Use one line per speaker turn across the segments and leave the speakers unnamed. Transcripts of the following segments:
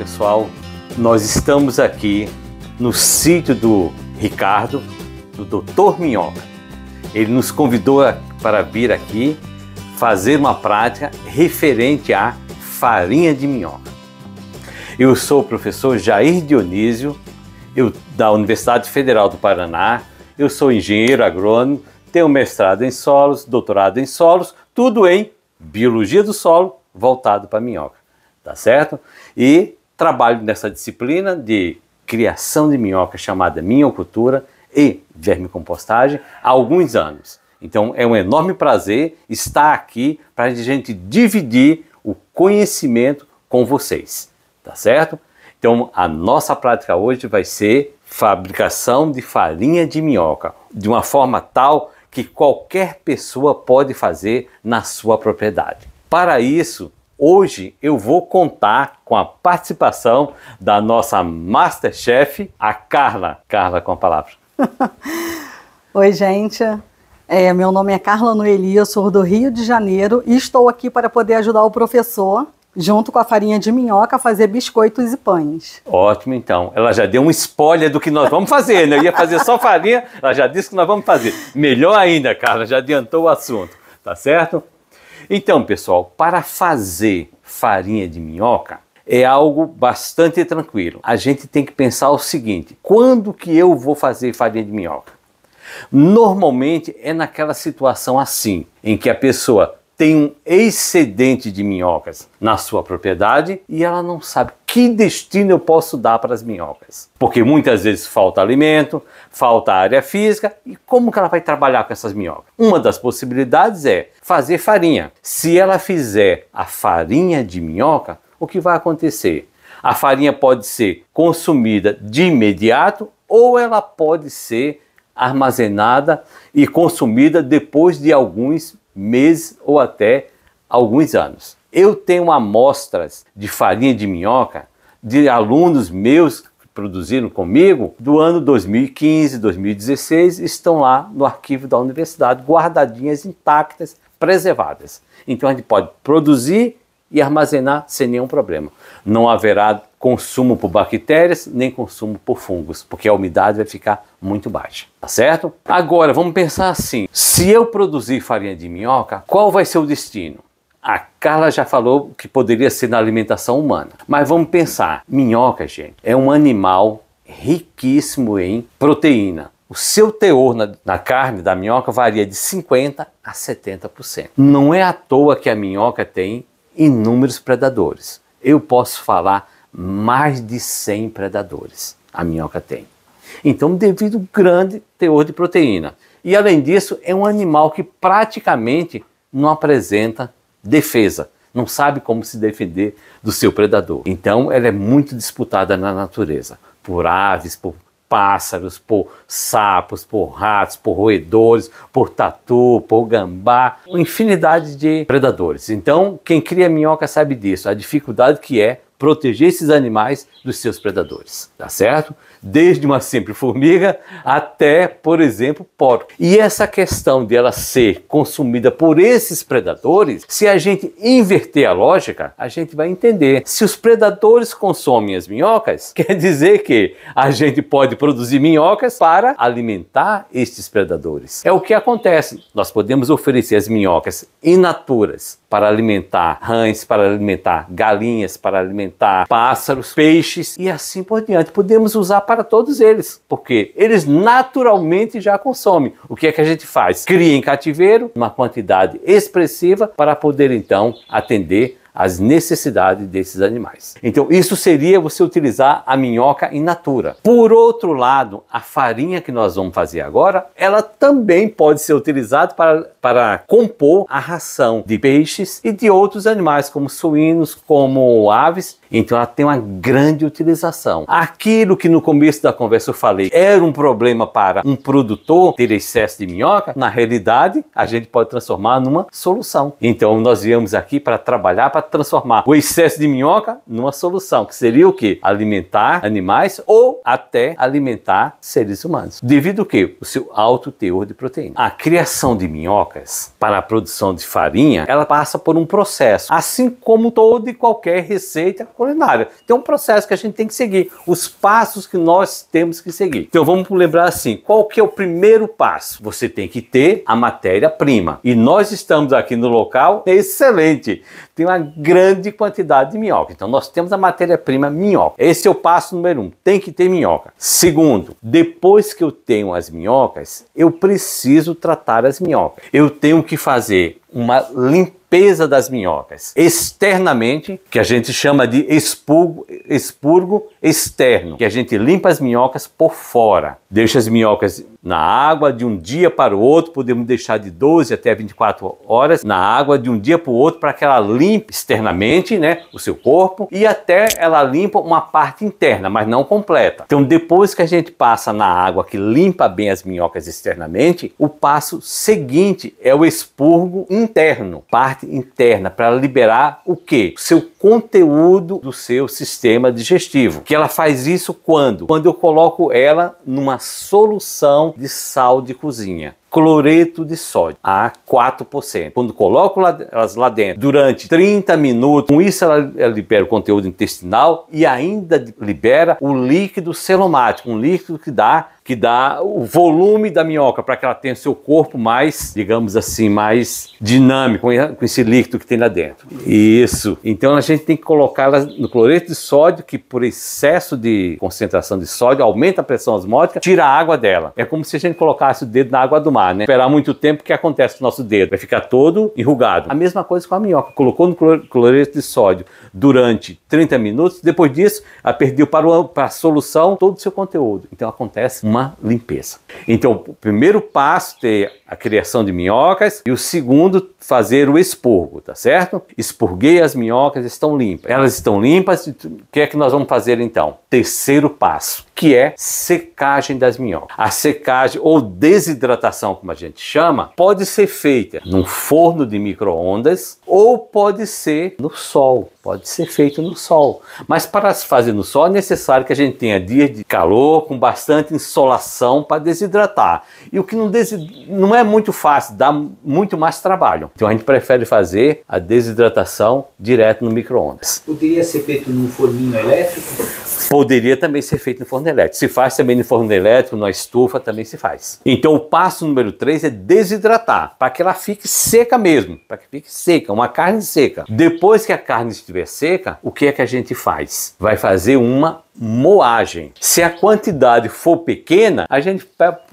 Pessoal, nós estamos aqui no sítio do Ricardo, do Dr. Minhoca. Ele nos convidou para vir aqui fazer uma prática referente à farinha de minhoca. Eu sou o professor Jair Dionísio, eu, da Universidade Federal do Paraná, eu sou engenheiro agrônomo, tenho mestrado em solos, doutorado em solos, tudo em biologia do solo voltado para minhoca, tá certo? E trabalho nessa disciplina de criação de minhoca chamada minhocultura e vermicompostagem há alguns anos. Então é um enorme prazer estar aqui para a gente dividir o conhecimento com vocês, tá certo? Então a nossa prática hoje vai ser fabricação de farinha de minhoca de uma forma tal que qualquer pessoa pode fazer na sua propriedade. Para isso, hoje eu vou contar com a participação da nossa Masterchef, a Carla. Carla, com a palavra.
Oi, gente. É, meu nome é Carla Noeli, eu sou do Rio de Janeiro e estou aqui para poder ajudar o professor, junto com a farinha de minhoca, a fazer biscoitos e pães.
Ótimo, então. Ela já deu um spoiler do que nós vamos fazer, né? Eu ia fazer só farinha, ela já disse que nós vamos fazer. Melhor ainda, Carla, já adiantou o assunto, tá certo? Então, pessoal, para fazer farinha de minhoca, é algo bastante tranquilo. A gente tem que pensar o seguinte: quando que eu vou fazer farinha de minhoca? Normalmente é naquela situação assim, em que a pessoa tem um excedente de minhocas na sua propriedade e ela não sabe que destino eu posso dar para as minhocas. Porque muitas vezes falta alimento, falta área física e como que ela vai trabalhar com essas minhocas? Uma das possibilidades é fazer farinha. Se ela fizer a farinha de minhoca, o que vai acontecer? A farinha pode ser consumida de imediato ou ela pode ser armazenada e consumida depois de alguns meses ou até alguns anos. Eu tenho amostras de farinha de minhoca de alunos meus que produziram comigo do ano 2015, 2016, estão lá no arquivo da universidade, guardadinhas, intactas, preservadas. Então a gente pode produzir e armazenar sem nenhum problema. Não haverá consumo por bactérias nem consumo por fungos, porque a umidade vai ficar muito baixa, tá certo? Agora vamos pensar assim: se eu produzir farinha de minhoca, qual vai ser o destino? A Carla já falou que poderia ser na alimentação humana, mas vamos pensar: minhoca, gente, é um animal riquíssimo em proteína. O seu teor na, na, carne da minhoca varia de 50% a 70%. Não é à toa que a minhoca tem inúmeros predadores. Eu posso falar mais de 100 predadores a minhoca tem. Então, devido ao grande teor de proteína. E além disso, é um animal que praticamente não apresenta defesa, não sabe como se defender do seu predador. Então, ela é muito disputada na natureza por aves, por pássaros, por sapos, por ratos, por roedores, por tatu, por gambá, uma infinidade de predadores. Então, quem cria minhoca sabe disso, a dificuldade que é proteger esses animais dos seus predadores, tá certo? Desde uma simples formiga até, por exemplo, porco. E essa questão de ela ser consumida por esses predadores, se a gente inverter a lógica, a gente vai entender. Se os predadores consomem as minhocas, quer dizer que a gente pode produzir minhocas para alimentar estes predadores. É o que acontece. Nós podemos oferecer as minhocas in naturas para alimentar rãs, para alimentar galinhas, para alimentar pássaros, peixes e assim por diante. Podemos usar para todos eles, porque eles naturalmente já consomem. O que é que a gente faz? Cria em cativeiro uma quantidade expressiva para poder então atender as necessidades desses animais. Então, isso seria você utilizar a minhoca in natura. Por outro lado, a farinha que nós vamos fazer agora, ela também pode ser utilizada para, para compor a ração de peixes e de outros animais, como suínos, como aves. Então, ela tem uma grande utilização. Aquilo que no começo da conversa eu falei era um problema para um produtor ter excesso de minhoca, na realidade, a gente pode transformar numa solução. Então, nós viemos aqui para trabalhar para transformar o excesso de minhoca numa solução, que seria o quê? Alimentar animais ou até alimentar seres humanos. Devido ao quê? O seu alto teor de proteína. A criação de minhocas para a produção de farinha, ela passa por um processo, assim como toda e qualquer receita culinária. Tem um processo que a gente tem que seguir, os passos que nós temos que seguir. Então vamos lembrar assim, qual que é o primeiro passo? Você tem que ter a matéria-prima. E nós estamos aqui no local excelente. Tem uma grande quantidade de minhoca. Então nós temos a matéria-prima minhoca. Esse é o passo número um. Tem que ter minhoca. Segundo, depois que eu tenho as minhocas, eu preciso tratar as minhocas. Eu tenho que fazer uma limpeza das minhocas. Externamente, que a gente chama de expurgo, expurgo externo, que a gente limpa as minhocas por fora. Deixa as minhocas na água de um dia para o outro, podemos deixar de 12 até 24 horas na água de um dia para o outro para que ela limpe externamente, né, o seu corpo e até ela limpa uma parte interna, mas não completa. Então, depois que a gente passa na água que limpa bem as minhocas externamente, o passo seguinte é o expurgo interno, parte interna para liberar o que? O seu conteúdo do seu sistema digestivo. Que ela faz isso quando? Quando eu coloco ela numa solução de sal de cozinha cloreto de sódio a 4%. Quando coloco elas lá dentro durante 30 minutos, com isso ela, ela libera o conteúdo intestinal e ainda libera o líquido celomático, um líquido que dá que dá o volume da minhoca para que ela tenha seu corpo mais, digamos assim, mais dinâmico com esse líquido que tem lá dentro. Isso. Então a gente tem que colocá-la no cloreto de sódio, que por excesso de concentração de sódio aumenta a pressão osmótica, tira a água dela. É como se a gente colocasse o dedo na água do mar, né? Esperar muito tempo, o que acontece com o nosso dedo? Vai ficar todo enrugado. A mesma coisa com a minhoca. Colocou no cloreto de sódio durante 30 minutos, depois disso, ela perdeu para, a solução todo o seu conteúdo. Então acontece uma uma limpeza. Então, o primeiro passo é a criação de minhocas e o segundo, fazer o expurgo, tá certo? Expurguei as minhocas, estão limpas. Elas estão limpas, o que é que nós vamos fazer então? Terceiro passo, que é secagem das minhocas. A secagem ou desidratação, como a gente chama, pode ser feita num forno de micro-ondas ou pode ser no sol. Pode ser feito no sol. Mas para se fazer no sol é necessário que a gente tenha dias de calor com bastante insolação para desidratar. E o que não, desid... não é muito fácil, dá muito mais trabalho. Então a gente prefere fazer a desidratação direto no micro-ondas.
Poderia ser feito no forninho elétrico?
Poderia também ser feito no forno elétrico. Se faz também no forno elétrico, na estufa também se faz. Então o passo número 3 é desidratar, para que ela fique seca mesmo, para que fique seca, uma carne seca. Depois que a carne estiver seca, o que é que a gente faz? Vai fazer uma moagem. Se a quantidade for pequena, a gente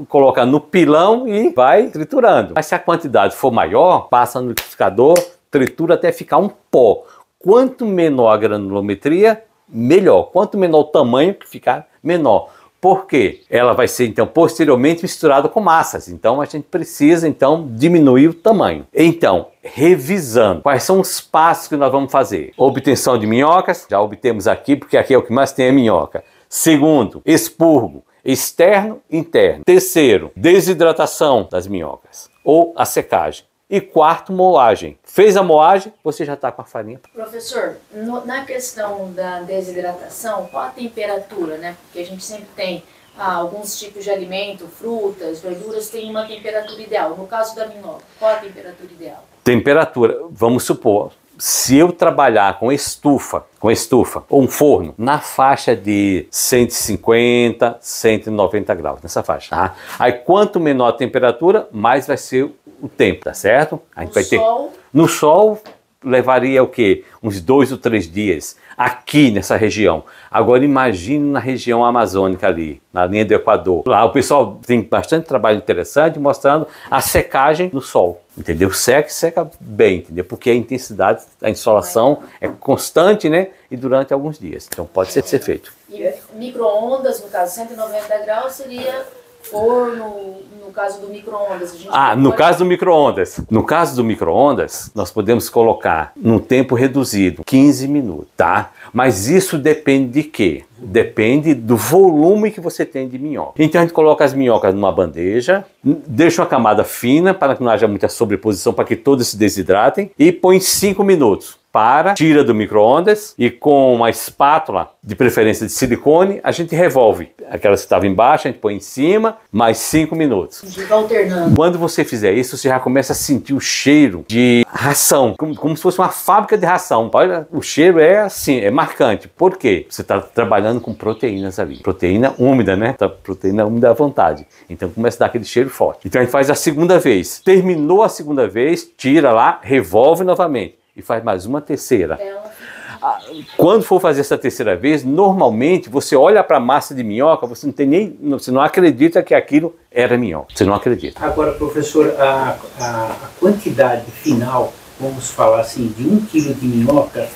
coloca no pilão e vai triturando. Mas se a quantidade for maior, passa no liquidificador, tritura até ficar um pó. Quanto menor a granulometria, melhor. Quanto menor o tamanho, que ficar menor. Por quê? Ela vai ser então posteriormente misturada com massas. Então a gente precisa então diminuir o tamanho. Então, revisando, quais são os passos que nós vamos fazer? Obtenção de minhocas, já obtemos aqui porque aqui é o que mais tem a minhoca. Segundo, expurgo externo e interno. Terceiro, desidratação das minhocas ou a secagem. E quarto, moagem. Fez a moagem, você já está com a farinha.
Professor, no, na questão da desidratação, qual a temperatura, né? Porque a gente sempre tem ah, alguns tipos de alimento, frutas, verduras, tem uma temperatura ideal. No caso da minhoca, qual a temperatura ideal?
Temperatura, vamos supor, se eu trabalhar com estufa, com estufa ou um forno na faixa de 150, 190 graus, nessa faixa, tá? Aí quanto menor a temperatura, mais vai ser o tempo, tá certo?
A gente no vai ter sol.
no sol levaria o quê? Uns dois ou três dias aqui nessa região. Agora imagine na região amazônica ali, na linha do Equador. Lá o pessoal tem bastante trabalho interessante mostrando a secagem no sol. Entendeu? Seca e seca bem, entendeu? Porque a intensidade, a insolação é constante, né? E durante alguns dias. Então pode ser, ser feito.
E micro-ondas, no caso 190 graus, seria forno, no caso do micro-ondas?
Ah, no pode... caso do micro-ondas. No caso do micro-ondas, nós podemos colocar num tempo reduzido, 15 minutos, tá? Mas isso depende de quê? Depende do volume que você tem de minhoca. Então a gente coloca as minhocas numa bandeja, deixa uma camada fina para que não haja muita sobreposição, para que todos se desidratem, e põe 5 minutos para, tira do micro-ondas e com uma espátula, de preferência de silicone, a gente revolve. Aquela que estava embaixo, a gente põe em cima, mais 5 minutos.
Alternando.
Quando você fizer isso, você já começa a sentir o cheiro de ração, como, como se fosse uma fábrica de ração. Olha, o cheiro é assim, é marcante. Por quê? Você está trabalhando com proteínas ali. Proteína úmida, né? Tá, proteína úmida à vontade. Então começa a dar aquele cheiro forte. Então a gente faz a segunda vez. Terminou a segunda vez, tira lá, revolve novamente. E faz mais uma terceira.
Ela
Ah, Quando for fazer essa terceira vez, normalmente você olha para a massa de minhoca, você não tem nem, você não acredita que aquilo era minhoca. Você não acredita.
Agora, professor, a, a, a quantidade final, vamos falar assim, de um quilo de minhoca,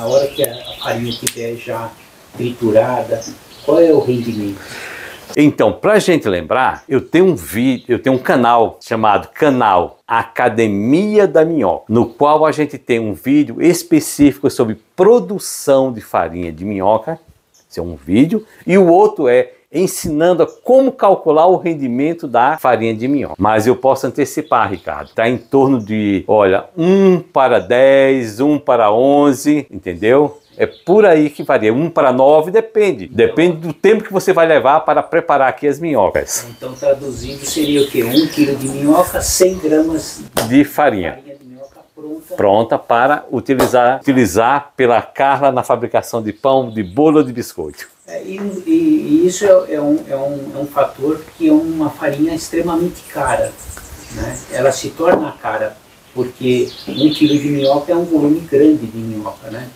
a hora que a, a farinha estiver já triturada, qual é o rendimento?
Então, para a gente lembrar, eu tenho um vídeo, eu tenho um canal chamado Canal Academia da Minhoca, no qual a gente tem um vídeo específico sobre produção de farinha de minhoca. Esse é um vídeo, e o outro é ensinando a como calcular o rendimento da farinha de minhoca. Mas eu posso antecipar, Ricardo. Está em torno de, olha, 1 para 10, 1 para 11, entendeu? É por aí que varia. 1 para 9 depende. Depende do tempo que você vai levar para preparar aqui as minhocas
Então, traduzindo, seria o quê? Um quilo de minhoca, 100 gramas de
farinha.
farinha de minhoca pronta.
Pronta para utilizar, utilizar pela Carla na fabricação de pão, de bolo ou de biscoito.
É, e, e- e isso é, é um, é, um, é um fator que é uma farinha extremamente cara. Né? Ela se torna cara porque um quilo de minhoca é um volume grande de minhoca, né?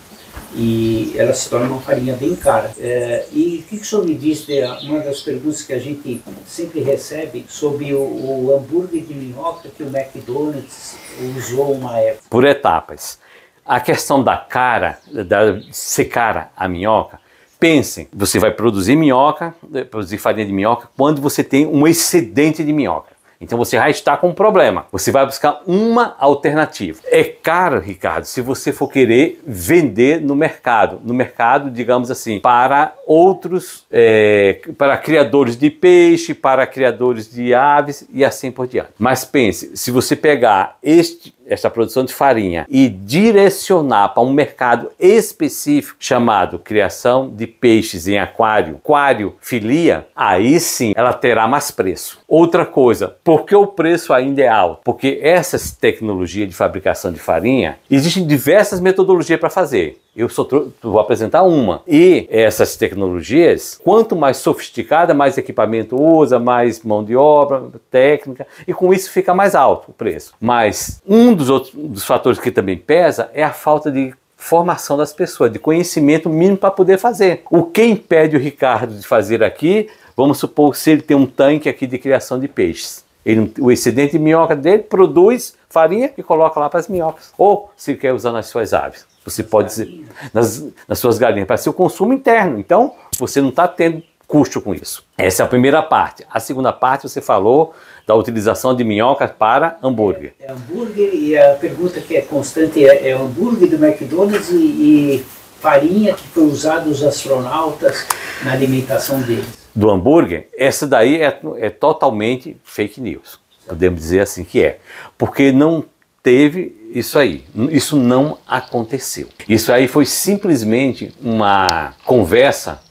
E ela se torna uma farinha bem cara. É, e o que, que o senhor me diz de uma das perguntas que a gente sempre recebe sobre o, o hambúrguer de minhoca que o McDonald's usou uma época?
por etapas. A questão da cara, da secar a minhoca, pensem, você vai produzir minhoca, produzir farinha de minhoca, quando você tem um excedente de minhoca. Então você já está com um problema. Você vai buscar uma alternativa. É caro, Ricardo, se você for querer vender no mercado. No mercado, digamos assim, para outros, eh, para criadores de peixe, para criadores de aves e assim por diante. Mas pense, se você pegar este, esta produção de farinha e direcionar para um mercado específico chamado criação de peixes em aquário, aquariofilia, aí sim ela terá mais preço. Outra coisa, por que o preço ainda é alto? Porque essas tecnologias de fabricação de farinha, existem diversas metodologias para fazer. Eu só vou apresentar uma. E essas tecnologias, quanto mais sofisticada, mais equipamento usa, mais mão de obra, técnica, e com isso fica mais alto o preço. Mas um dos outros dos fatores que também pesa é a falta de formação das pessoas, de conhecimento mínimo para poder fazer. O que impede o Ricardo de fazer aqui, vamos supor se ele tem um tanque aqui de criação de peixes. Ele, o excedente de minhoca dele produz farinha e coloca lá para as minhocas. Ou se quer usar nas suas aves. Você pode dizer, nas, nas suas galinhas, para seu consumo interno. Então, você não está tendo custo com isso. Essa é a primeira parte. A segunda parte, você falou da utilização de minhocas para hambúrguer.
É hambúrguer e a pergunta que é constante é, é hambúrguer do McDonald's e, e farinha que foi usada os astronautas na alimentação deles.
do hambúrguer, essa daí é, é totalmente fake news. Podemos dizer assim que é. Porque não teve isso aí. Isso não aconteceu. Isso aí foi simplesmente uma conversa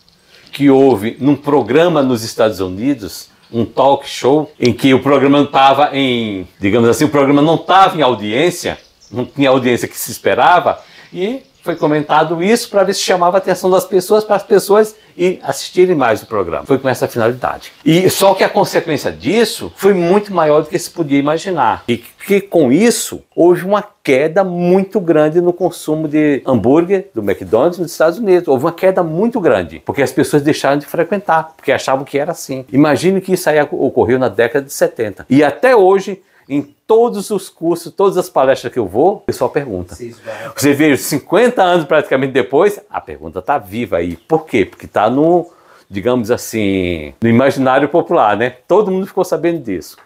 que houve num programa nos Estados Unidos, um talk show, em que o programa estava em, digamos assim, o programa não estava em audiência, não tinha audiência que se esperava, e foi comentado isso para ver se chamava a atenção das pessoas, para as pessoas ir assistirem mais o programa. Foi com essa finalidade. E só que a consequência disso foi muito maior do que se podia imaginar. E que com isso houve uma queda muito grande no consumo de hambúrguer do McDonald's nos Estados Unidos. Houve uma queda muito grande, porque as pessoas deixaram de frequentar, porque achavam que era assim. Imagine que isso aí ocorreu na década de 70. E até hoje, em todos os cursos, todas as palestras que eu vou, o pessoal pergunta. Você vê 50 anos praticamente depois, a pergunta está viva aí. Por quê? Porque está no, digamos assim, no imaginário popular, né? Todo mundo ficou sabendo disso.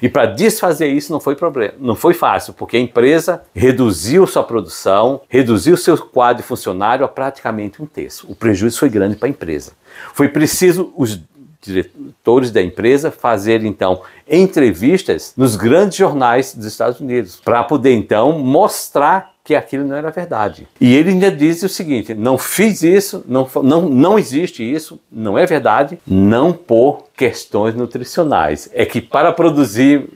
E para desfazer isso não foi problema, não foi fácil, porque a empresa reduziu sua produção, reduziu seu quadro de funcionário a praticamente um terço. O prejuízo foi grande para a empresa. Foi preciso os diretores da empresa fazerem então entrevistas nos grandes jornais dos Estados Unidos para poder então mostrar que aquilo não era verdade. E ele ainda diz o seguinte: não fiz isso, não, não, não existe isso, não é verdade, não por questões nutricionais. É que para produzir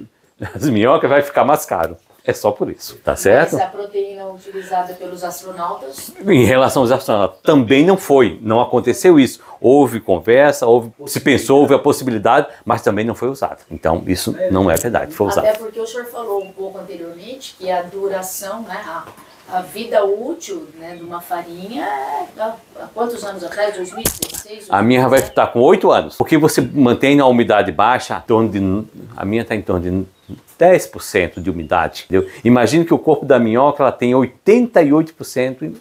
as minhocas vai ficar mais caro. É só por isso, tá certo?
Mas a proteína utilizada pelos astronautas?
Em relação aos astronautas, também não foi, não aconteceu isso. Houve conversa, houve, se pensou, houve a possibilidade, mas também não foi usado. Então, isso não é verdade, foi usado.
Até porque o senhor falou um pouco anteriormente que a duração, né, a, a vida útil né, de uma farinha é há quantos anos atrás? 2016?
A minha vai estar com 8 anos, porque você mantém a umidade baixa, em torno de, a minha está em torno de 10% de umidade. Entendeu? Imagine que o corpo da minhoca ela tem 88%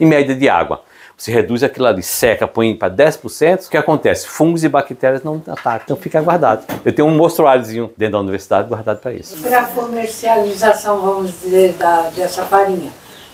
em média de água. Você reduz aquilo ali, seca, põe para 10%, o que acontece? Fungos e bactérias não atacam, então fica guardado. Eu tenho um mostruáriozinho dentro da universidade guardado para isso.
Para a comercialização, vamos dizer, da, dessa farinha,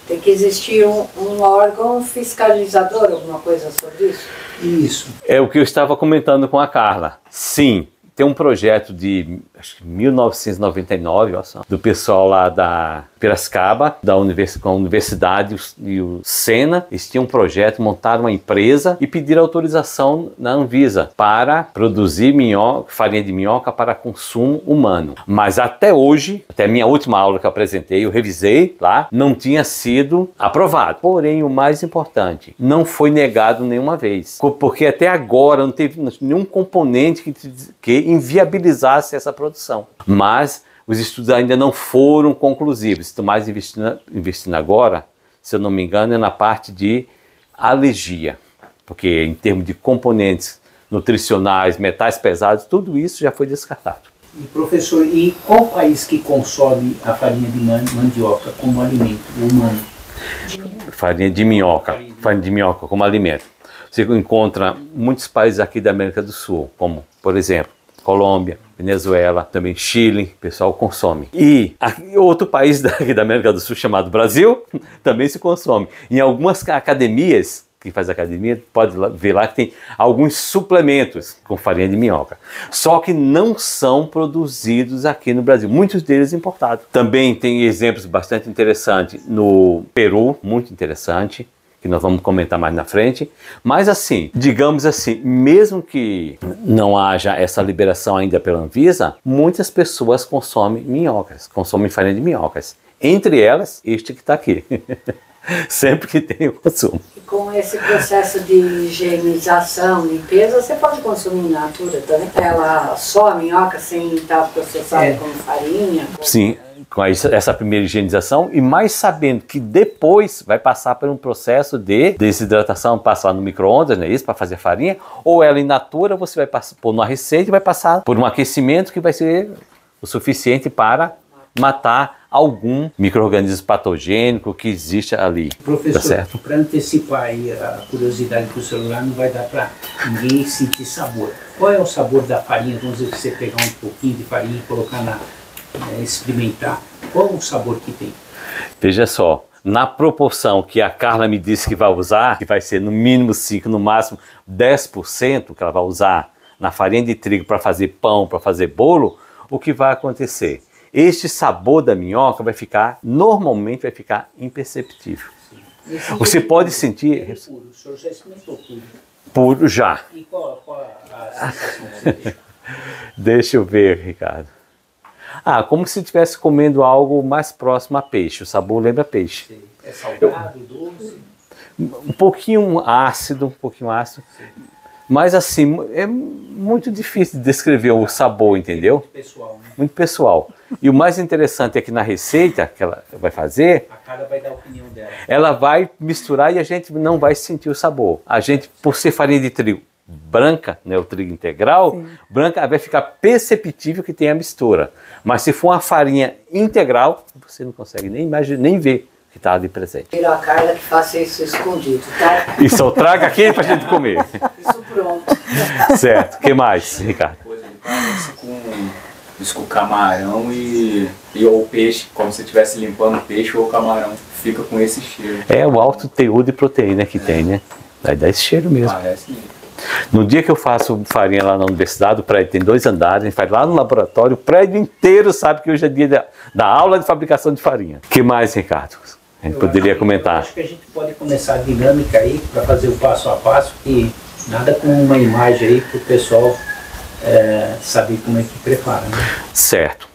tem que existir um, um, órgão fiscalizador, alguma coisa sobre isso?
Isso.
É o que eu estava comentando com a Carla. Sim, tem um projeto de acho que 1999, ó, do pessoal lá da Piracicaba, da univers, com a universidade e o Sena, eles tinham um projeto, montaram uma empresa e pediram autorização na Anvisa para produzir minhoca, farinha de minhoca para consumo humano. Mas até hoje, até a minha última aula que eu apresentei, eu revisei lá, não tinha sido aprovado. Porém, o mais importante, não foi negado nenhuma vez, porque até agora não teve nenhum componente que, que inviabilizasse essa produção. Mas os estudos ainda não foram conclusivos. Estou mais investindo, investindo agora, se eu não me engano, é na parte de alergia, porque em termos de componentes nutricionais, metais pesados, tudo isso já foi descartado.
E professor, e qual país que consome a farinha de mandioca como alimento humano?
Farinha de minhoca, farinha de minhoca como alimento. Você encontra muitos países aqui da América do Sul, como, por exemplo, Colômbia, Venezuela, também Chile, o pessoal consome. E outro país da América do Sul chamado Brasil também se consome. Em algumas academias, quem faz academia pode ver lá que tem alguns suplementos com farinha de minhoca. Só que não são produzidos aqui no Brasil, muitos deles importados. Também tem exemplos bastante interessantes no Peru, muito interessante que nós vamos comentar mais na frente. Mas assim, digamos assim, mesmo que não haja essa liberação ainda pela Anvisa, muitas pessoas consomem minhocas, consomem farinha de minhocas. Entre elas, este que está aqui. Sempre que tem o consumo.
E com esse processo de higienização, limpeza, você pode consumir natura também? Ela só a minhoca sem estar processada é. como farinha?
Sim, com essa primeira higienização e mais sabendo que depois vai passar por um processo de desidratação, passar no micro-ondas, né, isso, para fazer farinha, ou ela in natura, você vai passar por uma receita e vai passar por um aquecimento que vai ser o suficiente para matar algum microorganismo patogênico que existe ali.
Tá Professor, tá para antecipar a curiosidade do celular, não vai dar para ninguém sentir sabor. Qual é o sabor da farinha? Vamos dizer que você pegar um pouquinho de farinha e colocar na é, experimentar qual o sabor que tem.
Veja só, na proporção que a Carla me disse que vai usar, que vai ser no mínimo 5, no máximo 10% que ela vai usar na farinha de trigo para fazer pão, para fazer bolo, o que vai acontecer? Este sabor da minhoca vai ficar, normalmente vai ficar imperceptível. Você pode sentir.
Puro. O senhor já experimentou puro?
Puro já.
E qual, qual a sensação
Deixa eu ver, Ricardo. Ah, como se estivesse comendo algo mais próximo a peixe. O sabor lembra peixe.
Sim. É salgado, doce?
Um pouquinho ácido, um pouquinho ácido. Sim. Mas assim, é muito difícil de descrever o sabor, entendeu?
Muito pessoal, né?
Muito pessoal. E o mais interessante é que na receita que ela vai fazer,
a cara vai dar a opinião dela.
Ela vai misturar e a gente não vai sentir o sabor. A gente, por ser farinha de trigo branca, né, o trigo integral, Sim. branca vai ficar perceptível que tem a mistura. Mas se for uma farinha integral, você não consegue nem imaginar, nem ver que está ali presente.
Tira a Carla que faça isso escondido, tá?
E só traga aquele para a gente comer.
Isso pronto.
Certo. O que mais, Ricardo?
Com, isso com camarão e, e ou peixe, como se estivesse limpando peixe ou camarão. Fica com esse cheiro.
É o alto teor de proteína que é. tem, né? Vai dar esse cheiro mesmo.
Parece mesmo.
No dia que eu faço farinha lá na universidade, o prédio tem dois andares, a gente faz lá no laboratório, o prédio inteiro sabe que hoje é dia da, da aula de fabricação de farinha. que mais, Ricardo? A gente
Eu
poderia
acho-
comentar.
Eu acho que a gente pode começar a dinâmica aí para fazer o passo a passo e nada com uma imagem aí para o pessoal é, saber como é que prepara. Né?
Certo.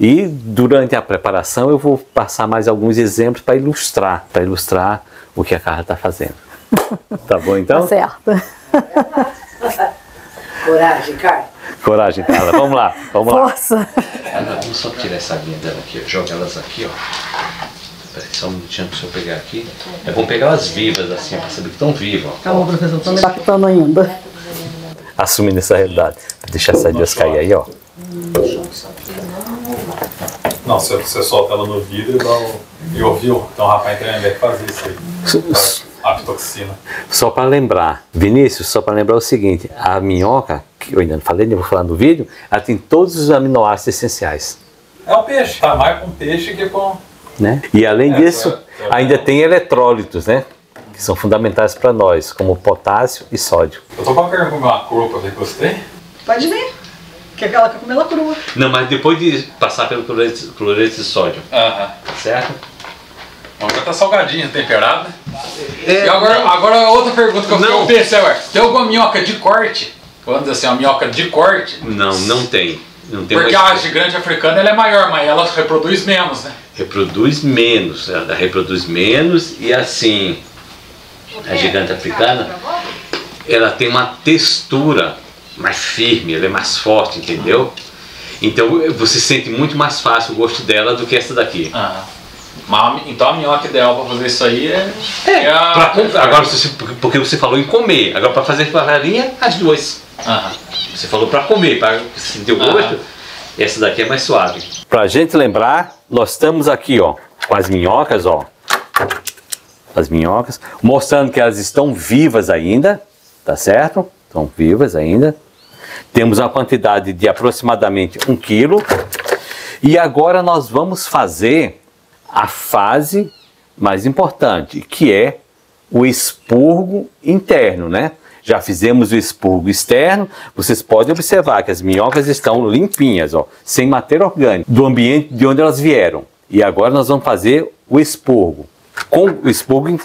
E durante a preparação eu vou passar mais alguns exemplos para ilustrar, para ilustrar o que a Carla está fazendo. Tá bom então?
Tá certo.
Coragem, Carlos.
Coragem, Carla. Vamos lá, vamos lá.
Força.
Ana, vamos só tirar essa linha dela aqui, ó. joga elas aqui, ó. Peraí, só um minutinho pra eu pegar aqui. É bom pegar elas vivas, assim, pra saber que estão vivas, ó.
Calma, professor, tô me adaptando ainda.
Assumindo essa realidade. Deixa essas duas cair aí, ó.
Não, você, você solta ela no vidro e dá o. E ouviu? Então o rapaz em Tremembé que fazia isso aí. A aftoxina.
Só para lembrar, Vinícius, só para lembrar o seguinte: a minhoca, que eu ainda não falei, nem vou falar no vídeo, ela tem todos os aminoácidos essenciais.
É um peixe, tá mais com peixe que com.
Né? E além
É,
disso,
é, é.
ainda tem eletrólitos, né? Que são fundamentais para nós, como potássio e sódio.
Eu tô querendo comer uma crua pra ver que gostei.
Pode vir. Que aquela quer comer ela crua.
Não, mas depois de passar pelo cloreto, cloreto de sódio,
Aham.
certo?
Agora tá salgadinho, temperado.
É,
E agora, agora outra pergunta que eu,
Não.
pensei, ué. Tem alguma minhoca de corte? Vamos dizer assim, uma minhoca de corte?
Não, não tem. Não tem
Porque a gigante africana ela é maior, mas ela reproduz menos, né?
reproduz menos, ela reproduz menos e assim, a gigante africana, ela tem uma textura mais firme, ela é mais forte, entendeu? Então você sente muito mais fácil o gosto dela do que essa daqui.
Aham. Então a minhoca ideal pra fazer isso aí é.
É,
a-
pra agora você, porque você falou em comer, agora para fazer farinha, as duas.
Aham.
Você falou para comer, para sentir o
Aham.
gosto, essa daqui é mais suave.
Para a gente lembrar, nós estamos aqui, ó, com as minhocas, ó. As minhocas, mostrando que elas estão vivas ainda, tá certo? Estão vivas ainda. Temos uma quantidade de aproximadamente um quilo. E agora nós vamos fazer a fase mais importante, que é o expurgo interno, né? Já fizemos o expurgo externo, vocês podem observar que as minhocas estão limpinhas, ó, sem matéria orgânica, do ambiente de onde elas vieram. E agora nós vamos fazer o expurgo. Com o expurgo in-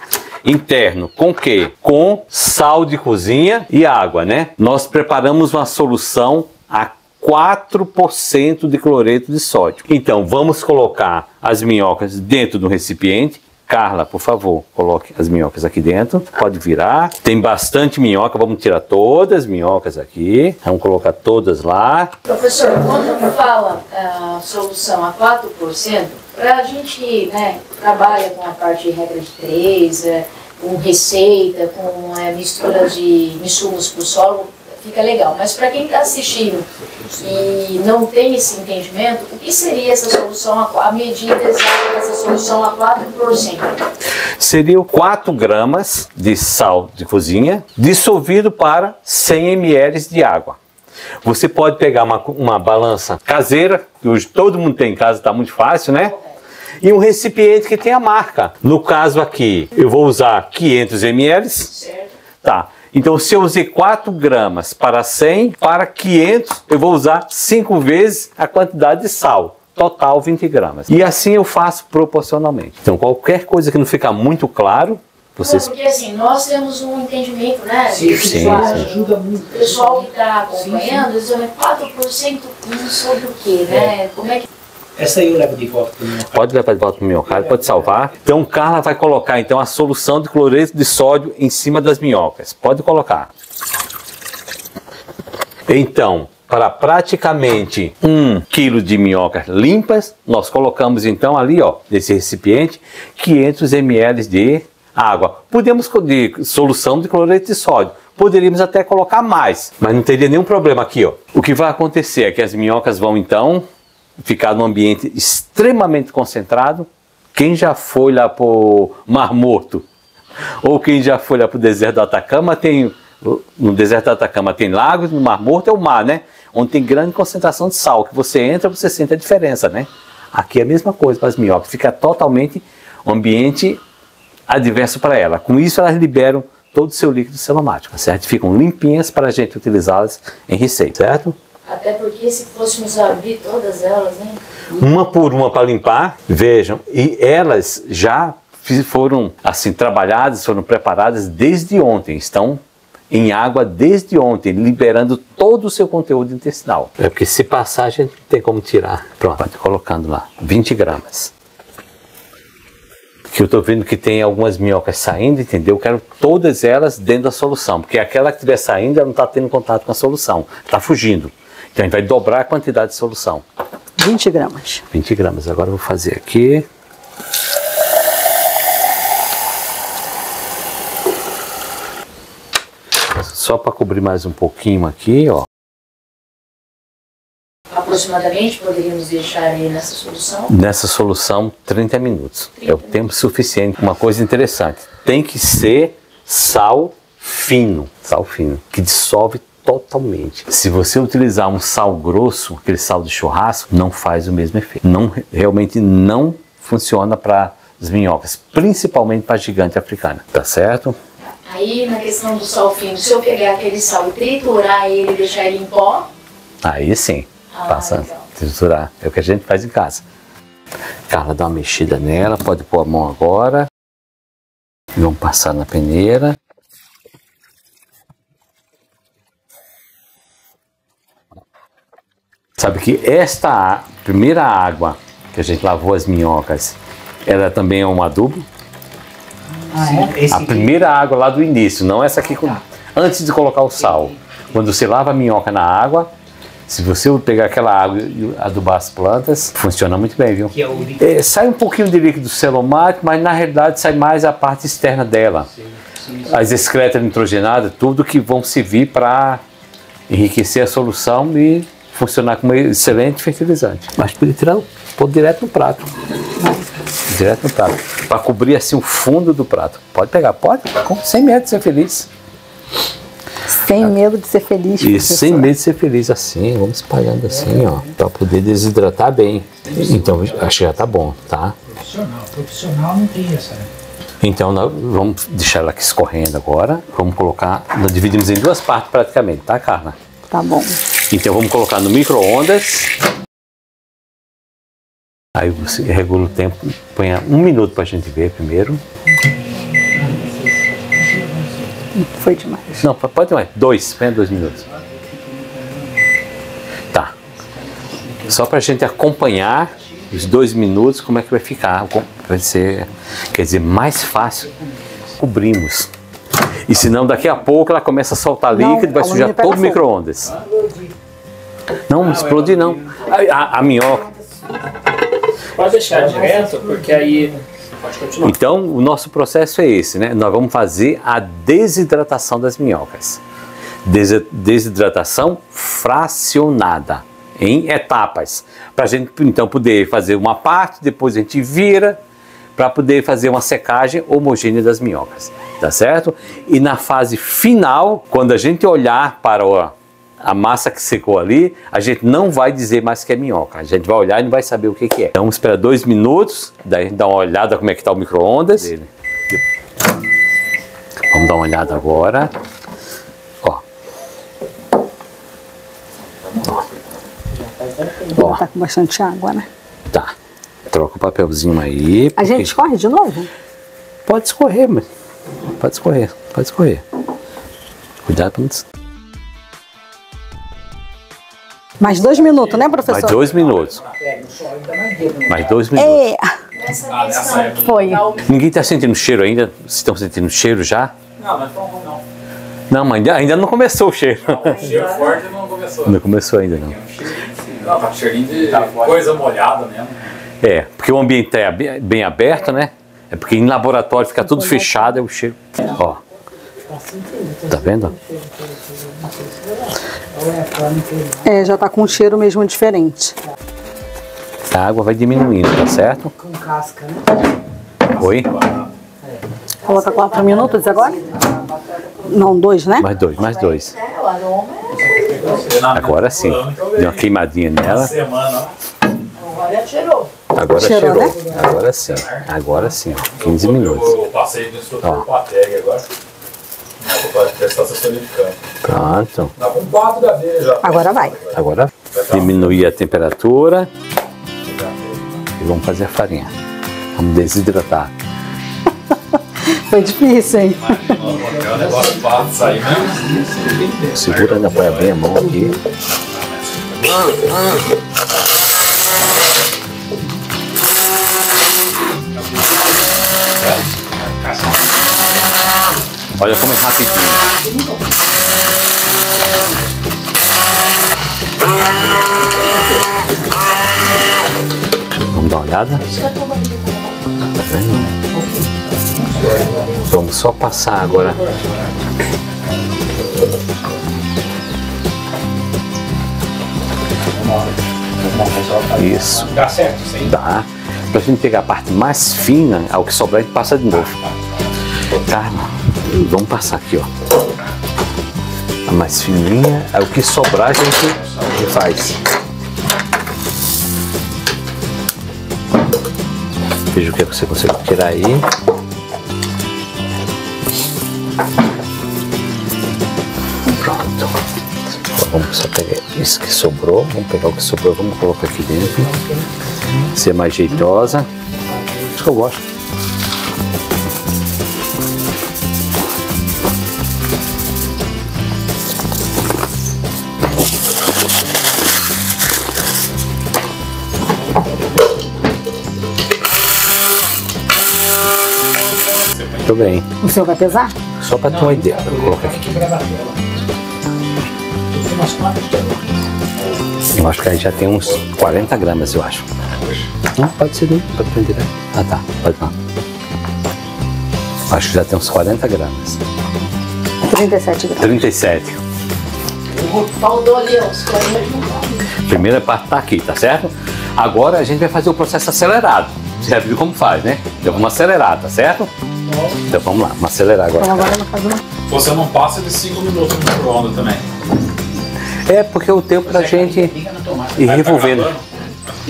interno, com o quê? Com sal de cozinha e água, né? Nós preparamos uma solução a 4% de cloreto de sódio. Então, vamos colocar as minhocas dentro do recipiente. Carla, por favor, coloque as minhocas aqui dentro. Pode virar. Tem bastante minhoca, vamos tirar todas as minhocas aqui. Vamos colocar todas lá.
Professor, quando fala a solução a 4%, para a gente né, trabalha com a parte de regra de três, é, com receita, com é, mistura de insumos para o solo, fica legal. Mas para quem está assistindo e não tem esse entendimento, o que seria essa solução, a medida exata dessa solução a 4%?
Seriam 4 gramas de sal de cozinha dissolvido para 100 ml de água. Você pode pegar uma, uma balança caseira, que hoje todo mundo tem em casa, está muito fácil, né? E um recipiente que tem a marca. No caso aqui, eu vou usar 500 ml.
Certo?
Tá. Então, se eu usei 4 gramas para 100, para 500, eu vou usar 5 vezes a quantidade de sal. Total 20 gramas. E assim eu faço proporcionalmente. Então, qualquer coisa que não ficar muito claro, vocês
Porque assim, nós temos um entendimento, né?
Sim,
sim, sim.
ajuda muito.
O pessoal que está acompanhando, eles dizem, 4% sobre o quê, né? Como é que
Essa aí eu levo de volta para o meu
Pode levar de volta para o minhocário, pode salvar. Então, Carla vai colocar então a solução de cloreto de sódio em cima das minhocas. Pode colocar. Então, para praticamente um quilo de minhocas limpas, nós colocamos então ali, ó, nesse recipiente, 500 ml de água. Podemos de solução de cloreto de sódio. Poderíamos até colocar mais, mas não teria nenhum problema aqui, ó. O que vai acontecer é que as minhocas vão então ficar num ambiente extremamente concentrado. Quem já foi lá para o Mar Morto ou quem já foi lá para o deserto do Atacama tem no deserto do Atacama tem lagos, no Mar Morto é o mar, né? Onde tem grande concentração de sal, que você entra, você sente a diferença, né? Aqui é a mesma coisa para as minhocas, fica totalmente ambiente adverso para ela. Com isso elas liberam todo o seu líquido celomático, certo? Ficam limpinhas para a gente utilizá-las em receita, certo?
Até porque se fôssemos abrir todas elas, né?
Uma por uma para limpar, vejam, e elas já foram assim trabalhadas, foram preparadas desde ontem, estão em água desde ontem, liberando todo o seu conteúdo intestinal. É porque se passar a gente não tem como tirar. Pronto, pode ir colocando lá, 20 gramas. Que eu estou vendo que tem algumas minhocas saindo, entendeu? Eu quero todas elas dentro da solução, porque aquela que estiver saindo, ela não está tendo contato com a solução, está fugindo. Então a gente vai dobrar a quantidade de solução.
20 gramas.
20 gramas. Agora eu vou fazer aqui. Só para cobrir mais um pouquinho aqui, ó.
Aproximadamente poderíamos deixar aí nessa solução.
Nessa solução, 30 minutos. É o tempo suficiente. Uma coisa interessante, tem que ser sal fino, sal fino, que dissolve totalmente. Se você utilizar um sal grosso, aquele sal de churrasco, não faz o mesmo efeito. Não, realmente não funciona para as minhocas, principalmente para a gigante africana, tá certo?
Aí na questão do sal fino, se eu pegar aquele sal e triturar ele e deixar ele em pó,
Aí sim,
Ah,
passa,
legal.
triturar. É o que a gente faz em casa. Carla, dá uma mexida nela, pode pôr a mão agora. Vamos passar na peneira. Sabe que esta primeira água que a gente lavou as minhocas, ela também é um adubo?
Ah, é?
A primeira água lá do início, não essa aqui com, antes de colocar o sal. Quando você lava a minhoca na água, se você pegar aquela água e adubar as plantas, funciona muito bem, viu?
é.
É, sai um pouquinho de líquido celomático, mas na realidade sai mais a parte externa dela. As excretas nitrogenadas, tudo que vão servir para enriquecer a solução e funcionar como excelente fertilizante. Mas podia tirar, pôr direto no prato. Direto no prato. Para cobrir assim o fundo do prato. Pode pegar, pode, com- sem medo de ser feliz.
Sem medo de ser feliz.
E
professor.
sem medo de ser feliz assim, vamos espalhando assim, ó, para poder desidratar bem. Então, acho que já tá bom, tá?
Profissional. Profissional não tem essa.
Então, nós vamos deixar ela aqui escorrendo agora. Vamos colocar, nós dividimos em duas partes praticamente, tá, Carla?
Tá bom.
Então, vamos colocar no micro-ondas. Aí você regula o tempo, põe um minuto pra gente ver primeiro.
Foi demais.
Não, pode mais, dois, põe dois minutos. Tá. Só pra gente acompanhar os dois minutos, como é que vai ficar. Vai ser, quer dizer, mais fácil. Cobrimos. E senão daqui a pouco ela começa a soltar
Não,
líquido, vai
a
sujar todo o micro-ondas. Não, não explodir não. A, a- a minhoca.
Pode deixar direto, porque aí. Pode continuar.
Então, o nosso processo é esse, né? Nós vamos fazer a desidratação das minhocas. Desi- Desidratação fracionada, em etapas. Para a gente, então, poder fazer uma parte, depois a gente vira, para poder fazer uma secagem homogênea das minhocas. Tá certo? E na fase final, quando a gente olhar para o- a massa que secou ali, a gente não vai dizer mais que é minhoca. A gente vai olhar e não vai saber o que, que é. Então, vamos esperar dois minutos, daí a gente dá uma olhada como é que está o micro-ondas. dele. Vamos dar uma olhada agora. Ó. Ó,
Tá com bastante água, né?
tá. Troca o papelzinho aí.
A gente escorre de novo?
Pode escorrer, mas. Pode escorrer, pode escorrer. Cuidado pra não.
Mais dois minutos, né,
Mais
professor?
dois minutos. Mais dois minutos.
É,
nessa questão
foi.
Ninguém tá sentindo cheiro ainda? Vocês estão sentindo cheiro já?
Não, mas não, não.
Não, mas ainda, ainda não começou o cheiro.
O cheiro forte não começou.
Não começou ainda, não.
Não, tá cheirinho de coisa molhada mesmo.
É, porque o ambiente é bem- aberto, né? É porque em laboratório fica tudo fechado, é o cheiro. Ó. Tá vendo?
É, já tá com um cheiro mesmo diferente.
A água vai diminuindo, tá certo?
Com casca, né?
Oi?
Coloca quatro minutos agora? Não, dois, né?
Mais dois, mais dois.
É, o aroma
Agora sim. Deu uma queimadinha nela.
Agora cheirou.
Agora
Cheirou,
cheirou.
né?
Agora sim. Agora sim, ó. 15 minutos.
Eu passei no instrutor
Ó.
com a tag agora.
Pronto.
Dá com 4 da abelha já.
Agora vai.
Agora diminuir a temperatura e vamos fazer a farinha. Vamos desidratar.
Foi difícil, hein?
Segura ainda, põe bem a mão aqui. Olha como é rapidinho. Vamos dar uma olhada? Tá vendo? Vamos só passar agora. Isso.
Dá certo isso aí?
Dá. Pra gente pegar a parte mais fina, ao que sobrar a gente passa de novo. Tá? Vamos passar aqui, ó. A mais fininha, aí o que sobrar a gente faz. Veja o que você consegue tirar aí. Pronto. Vamos só pegar isso que sobrou. Vamos pegar o que sobrou, vamos colocar aqui dentro. Ser mais jeitosa. Isso que eu gosto. Muito bem.
O senhor vai pesar?
Só para ter uma ideia. Vou colocar aqui. Eu acho que aí já tem uns 40 gramas, eu acho. Não, pode ser, não. Pode prender. Ah, tá. Pode não. Acho que já tem uns 40 gramas.
37 gramas.
37.
Faltou ali os 40
Primeira parte tá aqui, tá certo? Agora a gente vai fazer o processo acelerado. Você já viu como faz, né? Então vamos acelerar, tá certo? Então vamos lá, vamos acelerar
Então
agora.
agora ela faz uma.
Você não passa de 5 minutos no micro-ondas também.
É porque o tempo pra gente
Liga na tomada.
ir revolvendo.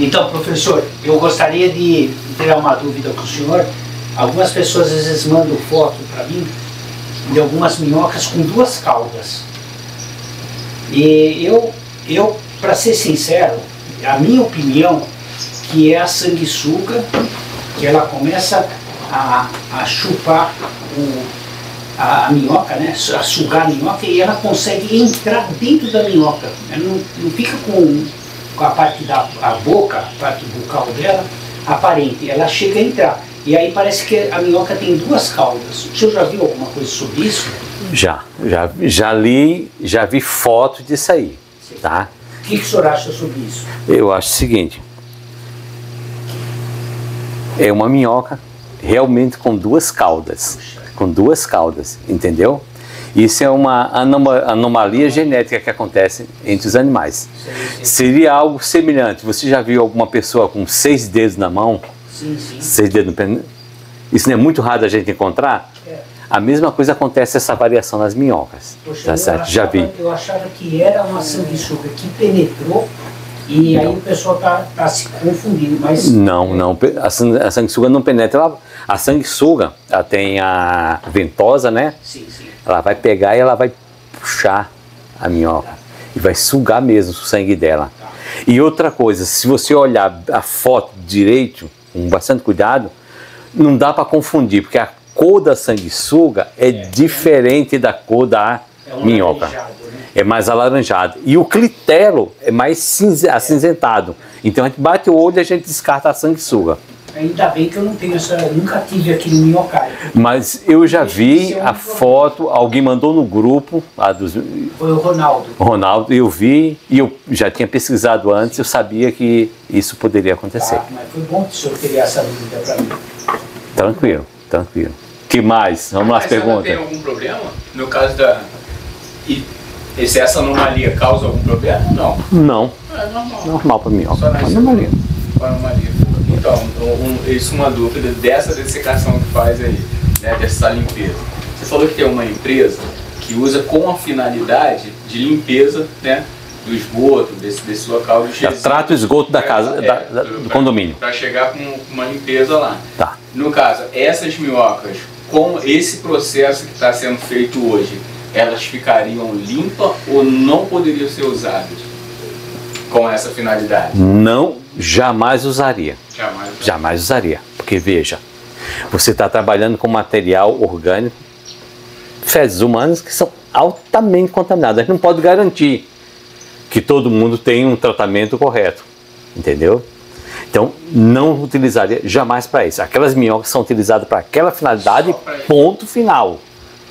Então, professor, eu gostaria de tirar uma dúvida com o senhor. Algumas pessoas às vezes mandam foto para mim de algumas minhocas com duas caudas. E eu, eu para ser sincero, a minha opinião que é a sanguessuga, que ela começa a, a chupar o, a, a minhoca, né? a sugar a minhoca e ela consegue entrar dentro da minhoca. Ela não, não fica com, com a parte da a boca, a parte bucal dela, aparente. Ela chega a entrar. E aí parece que a minhoca tem duas caudas. O senhor já viu alguma coisa sobre isso?
Já, já, já li, já vi foto disso aí, tá?
O que, que o senhor acha sobre isso?
Eu acho o seguinte. É uma minhoca realmente com duas caudas. Com duas caudas, entendeu? Isso é uma anoma- anomalia genética que acontece entre os animais. Seria algo semelhante. Você já viu alguma pessoa com seis dedos na mão?
Sim, sim.
Seis dedos no pé? Isso não é muito raro da gente encontrar?
É.
A mesma coisa acontece essa variação nas minhocas.
Poxa,
Tá certo? Já vi.
achava- Eu achava que era uma sanguessuga que penetrou e aí o pessoal tá, tá se confundindo, mas
Não, não. A, a sanguessuga não penetra. Ela, a sanguessuga, ela tem a ventosa, né?
sim, sim.
Ela vai pegar e ela vai puxar a minhoca. E vai sugar mesmo o sangue dela. E outra coisa, se você olhar a foto direito, com bastante cuidado, não dá para confundir, porque a cor da sanguessuga é, diferente da cor da
É um
minhoca.
né?
É mais alaranjado. E o clitelo é mais cinze, acinzentado. Então a gente bate o olho e a gente descarta a sanguessuga.
Ainda bem que eu não tenho essa, nunca tive aqui no minhocário.
Mas eu já vi a foto, alguém mandou no grupo, a dos
Foi o Ronaldo.
Ronaldo, eu vi e eu já tinha pesquisado antes, eu sabia que isso poderia acontecer.
Tá? Mas foi bom que o senhor teria essa dúvida para mim.
Tranquilo, tranquilo. que mais? Vamos lá, as
ela tem
perguntas.
algum problema? No caso da. E, se essa anomalia causa algum problema? Não.
Não,
É normal.
normal para mim. Ó.
Só
Anomalia.
com anomalia. Então, um, um- isso é uma dúvida dessa dessecação que faz aí, né, dessa limpeza. Você falou que tem uma empresa que usa com a finalidade de limpeza, né, do esgoto, desse, desse local de
Já trata o esgoto da casa, da- da- do condomínio.
Para chegar com uma limpeza lá.
Tá.
No caso, essas minhocas com esse processo que está sendo feito hoje, elas ficariam limpas ou não poderiam ser usadas com essa finalidade?
Não, jamais usaria.
Jamais.
Jamais usaria. Porque veja, você está trabalhando com material orgânico, fezes humanas que são altamente contaminadas. A gente não pode garantir que todo mundo tem um tratamento correto. Entendeu? Então, não utilizaria jamais para isso. Aquelas minhocas são utilizadas para aquela finalidade, ponto final.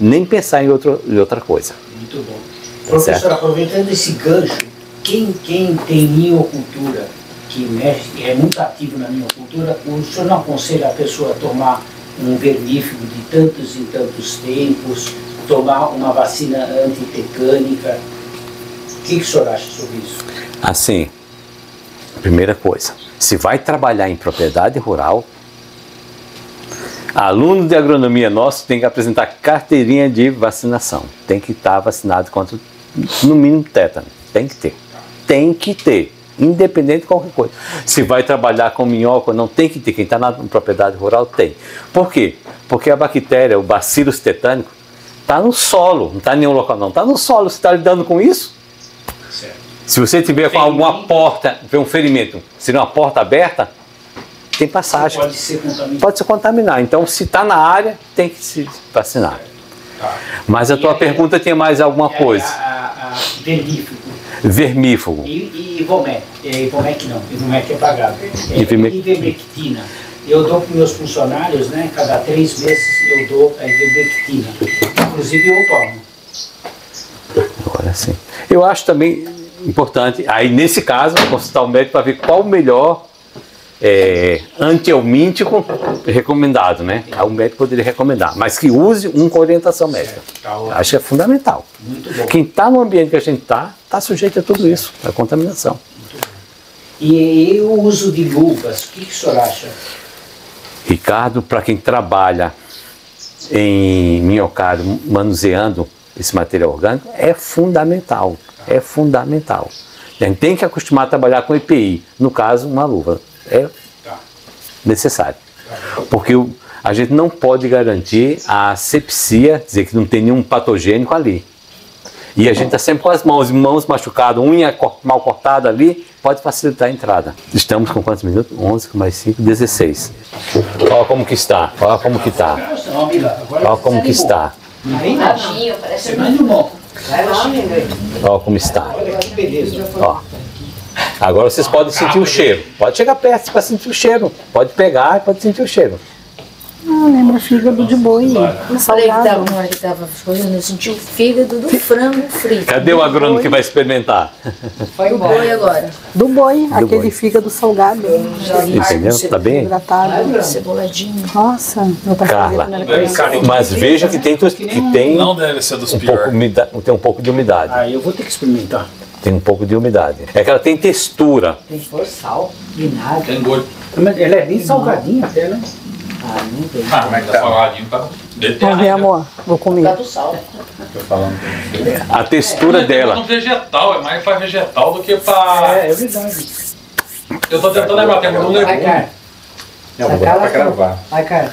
Nem pensar em, outro, em outra coisa.
Muito bom.
Tá
Professor,
certo.
aproveitando esse gancho, quem, quem tem miocultura, que mexe, é muito ativo na miocultura, o senhor não aconselha a pessoa a tomar um vermífugo de tantos em tantos tempos, tomar uma vacina antitecânica? O que, que o senhor acha sobre isso?
Assim, primeira coisa, se vai trabalhar em propriedade rural, aluno de agronomia nosso tem que apresentar carteirinha de vacinação. Tem que estar vacinado contra, no mínimo, tétano. Tem que ter. Tem que ter. Independente de qualquer coisa. Se vai trabalhar com minhoca não, tem que ter. Quem está na propriedade rural tem. Por quê? Porque a bactéria, o bacillus tetânico, está no solo, não está em nenhum local não. Está no solo. Você está lidando com isso? Se você tiver com alguma porta, tiver um ferimento, se não uma porta aberta, tem passagem.
Pode ser contaminado.
Pode se contaminar. Então, se está na área, tem que se vacinar. Mas a tua pergunta tem mais alguma coisa?
A, a, a vermífugo. E, e Ivomec, é, Ivomec não, Ivomec é pagado. É,
Ivome-
Ivermectina. Eu dou para meus funcionários, né? Cada três meses eu dou a ivermectina. Inclusive eu tomo.
Agora sim. Eu acho também importante, aí nesse caso, consultar o médico para ver qual o melhor é, antielmíntico recomendado, né? O médico poderia recomendar, mas que use um com orientação médica.
Tá ótimo.
Acho que é fundamental.
Muito bom.
Quem está no ambiente que a gente está, está sujeito a tudo isso, a contaminação.
E, e o uso de luvas, o que, que o senhor acha?
Ricardo, para quem trabalha em minhocário, manuseando esse material orgânico, é fundamental. É fundamental. A gente tem que acostumar a trabalhar com EPI. No caso, uma luva. É necessário. Porque o- a gente não pode garantir a asepsia, dizer que não tem nenhum patogênico ali. E a gente está sempre com as mãos, mãos machucadas, unha mal cortada ali, pode facilitar a entrada. Estamos com quantos minutos? 11 com mais 5, 16. Olha como que está, olha como que está, olha como que está, olha como está.
Olha que beleza.
Ó. Agora vocês podem sentir o cheiro. Pode chegar perto para sentir o cheiro. Pode pegar e pode sentir o cheiro.
Ah, lembra fígado de boi.
Eu falei que tava,
Salgado.
na hora que tava olhando, eu senti o fígado do frango frito.
Cadê o agrônomo que vai experimentar?
Foi
O
embora.
boi agora.
Do boi, aquele
boi.
fígado salgado.
Entendeu? Tá bem?
Hidratado.
Ceboladinho.
Nossa,
Carla. Mas veja que tem, que tem,
Não deve ser dos
um pouco, tem um pouco de umidade.
Ah, eu vou ter que experimentar.
Tem um pouco de umidade. É que ela tem textura.
Tem que pôr sal.
Vinagre.
Tem gosto.
Mas ela é bem salgadinha até, né?
Ah, não tem.
Ah, mas tá salgadinho pra
Vamos
deterrar.
ver, amor. Vou comer.
causa do sal.
Tô falando.
A textura
no
dela.
vegetal, é mais pra vegetal do que pra.
É, é verdade.
Eu tô tentando lembrar, tem um
Vai,
legume.
cara.
Não, vou botar pra gravar.
Vai, cara.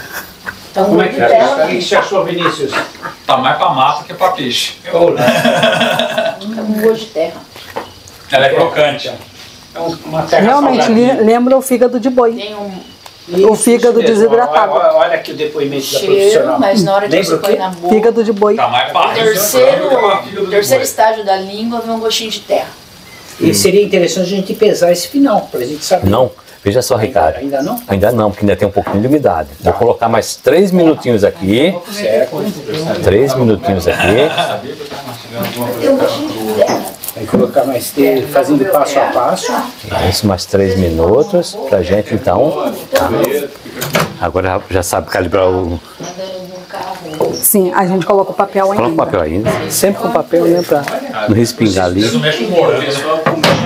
Então,
Como é que, o que você achou, Vinícius?
Tá mais pra massa que pra peixe.
um gosto de terra.
Ela é crocante.
Uma terra
Realmente, lembra o fígado de boi.
Tem um
O fígado desidratado.
Olha, olha- aqui o depoimento da
cheiro,
profissional.
mas na hora que
Lembra
você
o
põe na boca.
Fígado de boi.
Tá mais
O terceiro,
do
terceiro
boi.
estágio da língua vem um gostinho de terra.
E seria interessante a gente pesar esse final, pra gente saber.
Não, veja só,
Ainda,
Ricardo.
ainda não?
Ainda não, porque ainda tem um pouquinho de umidade. Vou colocar mais três minutinhos aqui.
Certo.
Três minutinhos aqui.
Tem
Vai colocar mais tempo, fazendo passo a passo.
Isso, mais três minutos pra gente então. Agora já- sabe calibrar o.
Sim, a gente coloca o papel
Coloca o
ainda.
papel aí. né? Sempre com papel, né? Pra não respingar ali.
Vocês não mexem com morango.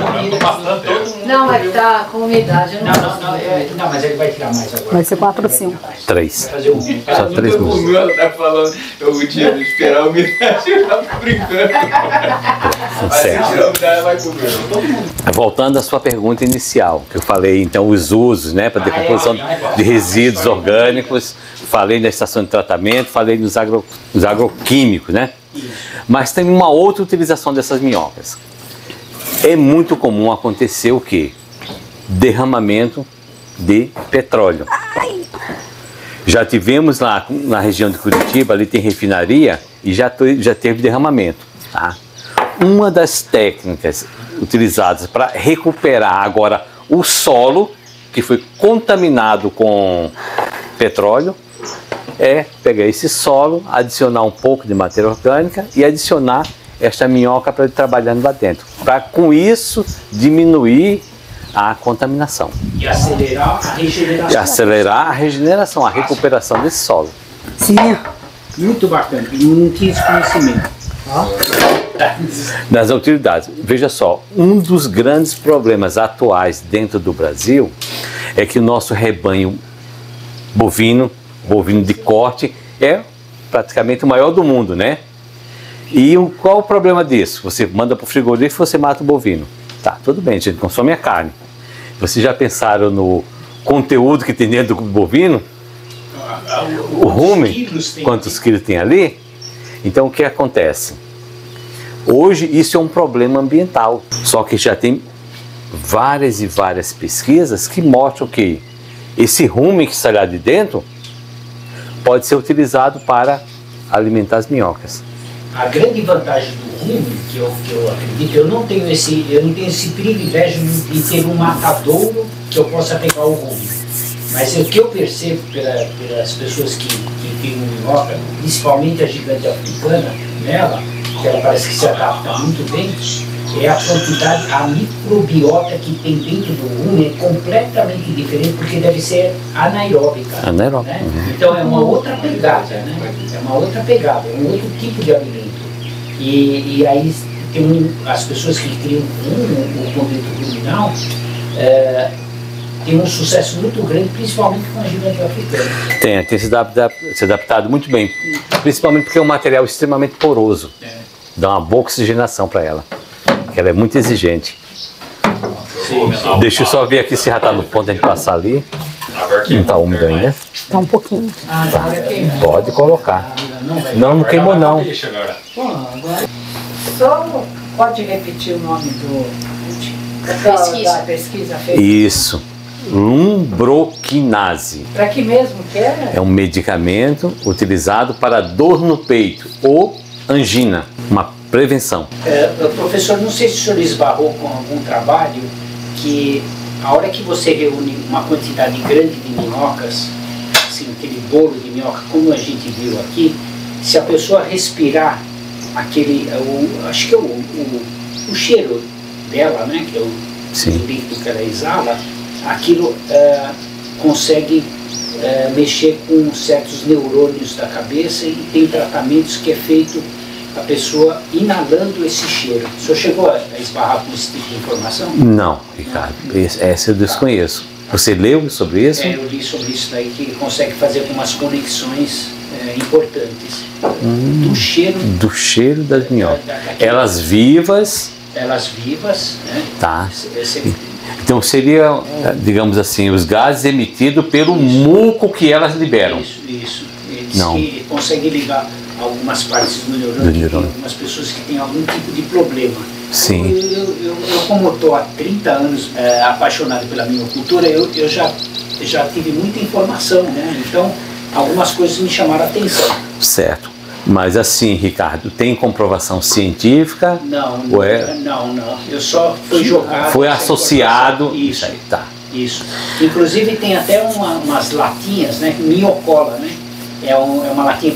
Morango bastante.
Não, é que tá com umidade. Não,
Não, não, não, é- não, mas ele vai tirar mais agora.
Vai ser quatro ou cinco.
Três.
Vai fazer um.
Só três
Nunca
minutos.
comeu, ela tá falando, eu tinha que esperar a umidade, eu tava brincando. Mas se
Certo.
comer.
Voltando à sua pergunta inicial, que eu falei então os usos, né, para decomposição de resíduos orgânicos, falei na estação de tratamento, falei nos, agro, nos agroquímicos, né? Mas tem uma outra utilização dessas minhocas. É muito comum acontecer o quê? Derramamento de petróleo. Já tivemos lá na região de Curitiba, ali tem refinaria e já, já teve derramamento. Tá? Uma das técnicas utilizadas para recuperar agora o solo que foi contaminado com petróleo é pegar esse solo, adicionar um pouco de matéria orgânica e adicionar esta minhoca para ele trabalhando lá dentro. Para com isso diminuir a contaminação
E acelerar a
e
regeneração.
acelerar a regeneração, a recuperação desse solo.
Sim.
Muito bacana. Eu não tinha esse conhecimento.
das autoridades. Veja só, um dos grandes problemas atuais dentro do Brasil é que o nosso rebanho bovino, bovino de corte, é praticamente o maior do mundo, né? E o- qual o problema disso? Você manda para o frigorífico e você mata o bovino. Tá, tudo bem, a gente consome a carne. Vocês já pensaram no conteúdo que tem dentro do bovino? O rumen, quantos quilos tem ali? Então o que acontece? Hoje isso é um problema ambiental, só que já tem várias e várias pesquisas que mostram que esse rumen que sai lá de dentro pode ser utilizado para alimentar as minhocas.
A grande vantagem do rumo, que eu, que eu acredito, eu não tenho esse, eu não tenho esse privilégio de ter um matadouro que eu possa pegar o rumo. Mas o que eu percebo pela- pelas pessoas que, que criam minhoca, principalmente a gigante africana, nela, que ela parece que se adapta muito bem, é a quantidade, a microbiota que tem dentro do rumo é completamente diferente, porque deve ser anaeróbica.
Anaeróbica,
né?
uhum.
Então é uma outra pegada, né? É uma outra pegada, é um outro tipo de alimento. E, e aí tem um, as pessoas que criam rumo, o convento ruminal, é, tem um sucesso muito grande, principalmente com a gigante africana.
Tem, tem se, adapta- se adaptado muito bem, principalmente porque é um material extremamente poroso. Dá uma boa oxigenação para ela, que ela é muito exigente. Deixa eu só ver aqui se já está no ponto de a gente passar ali. Não está úmido ainda.
Tá um pouquinho.
Ah, queima.
Pode colocar.
Não
Não, queimou não.
Só pode repetir o nome do, da
pesquisa.
da pesquisa feita?
Isso. Lumbroquinase.
Para que mesmo que é?
É um medicamento utilizado para dor no peito ou angina, uma prevenção.
É, professor, não sei se o senhor esbarrou com algum trabalho que a hora que você reúne uma quantidade grande de minhocas, assim, aquele bolo de minhoca, como a gente viu aqui, se a pessoa respirar aquele, o, acho que é o, o, o cheiro dela, né, que é o,
Sim.
o líquido que ela exala, aquilo é, consegue é, mexer com certos neurônios da cabeça e tem tratamentos que é feito a pessoa inalando esse cheiro. O senhor chegou a esbarrar com esse tipo de informação?
Não, Ricardo, essa eu desconheço. Você leu sobre isso?
É, eu li sobre isso daí que consegue fazer algumas conexões é, importantes do cheiro
Do cheiro das minhocas.
da- daquele-
Elas vivas,
elas vivas, né?
tá?
Esse-
Então seria, digamos assim, os gases emitidos pelo muco que elas liberam.
Isso, isso. Ele diz
Não.
consegue ligar algumas partes do neurônio,
Do neurônio.
algumas pessoas que têm algum tipo de problema.
Sim.
Eu, eu, eu, eu, como estou há 30 anos é, apaixonado pela minha cultura, eu, eu já, já tive muita informação, né? Então, algumas coisas me chamaram a atenção.
Certo. Mas assim, Ricardo, tem comprovação científica?
Não, não,
é-
não, não. Eu só fui jogado.
Foi associado.
Isso.
aí, Tá.
Isso. Inclusive tem até uma- umas latinhas, né? Minhocola, né? É, um- é uma latinha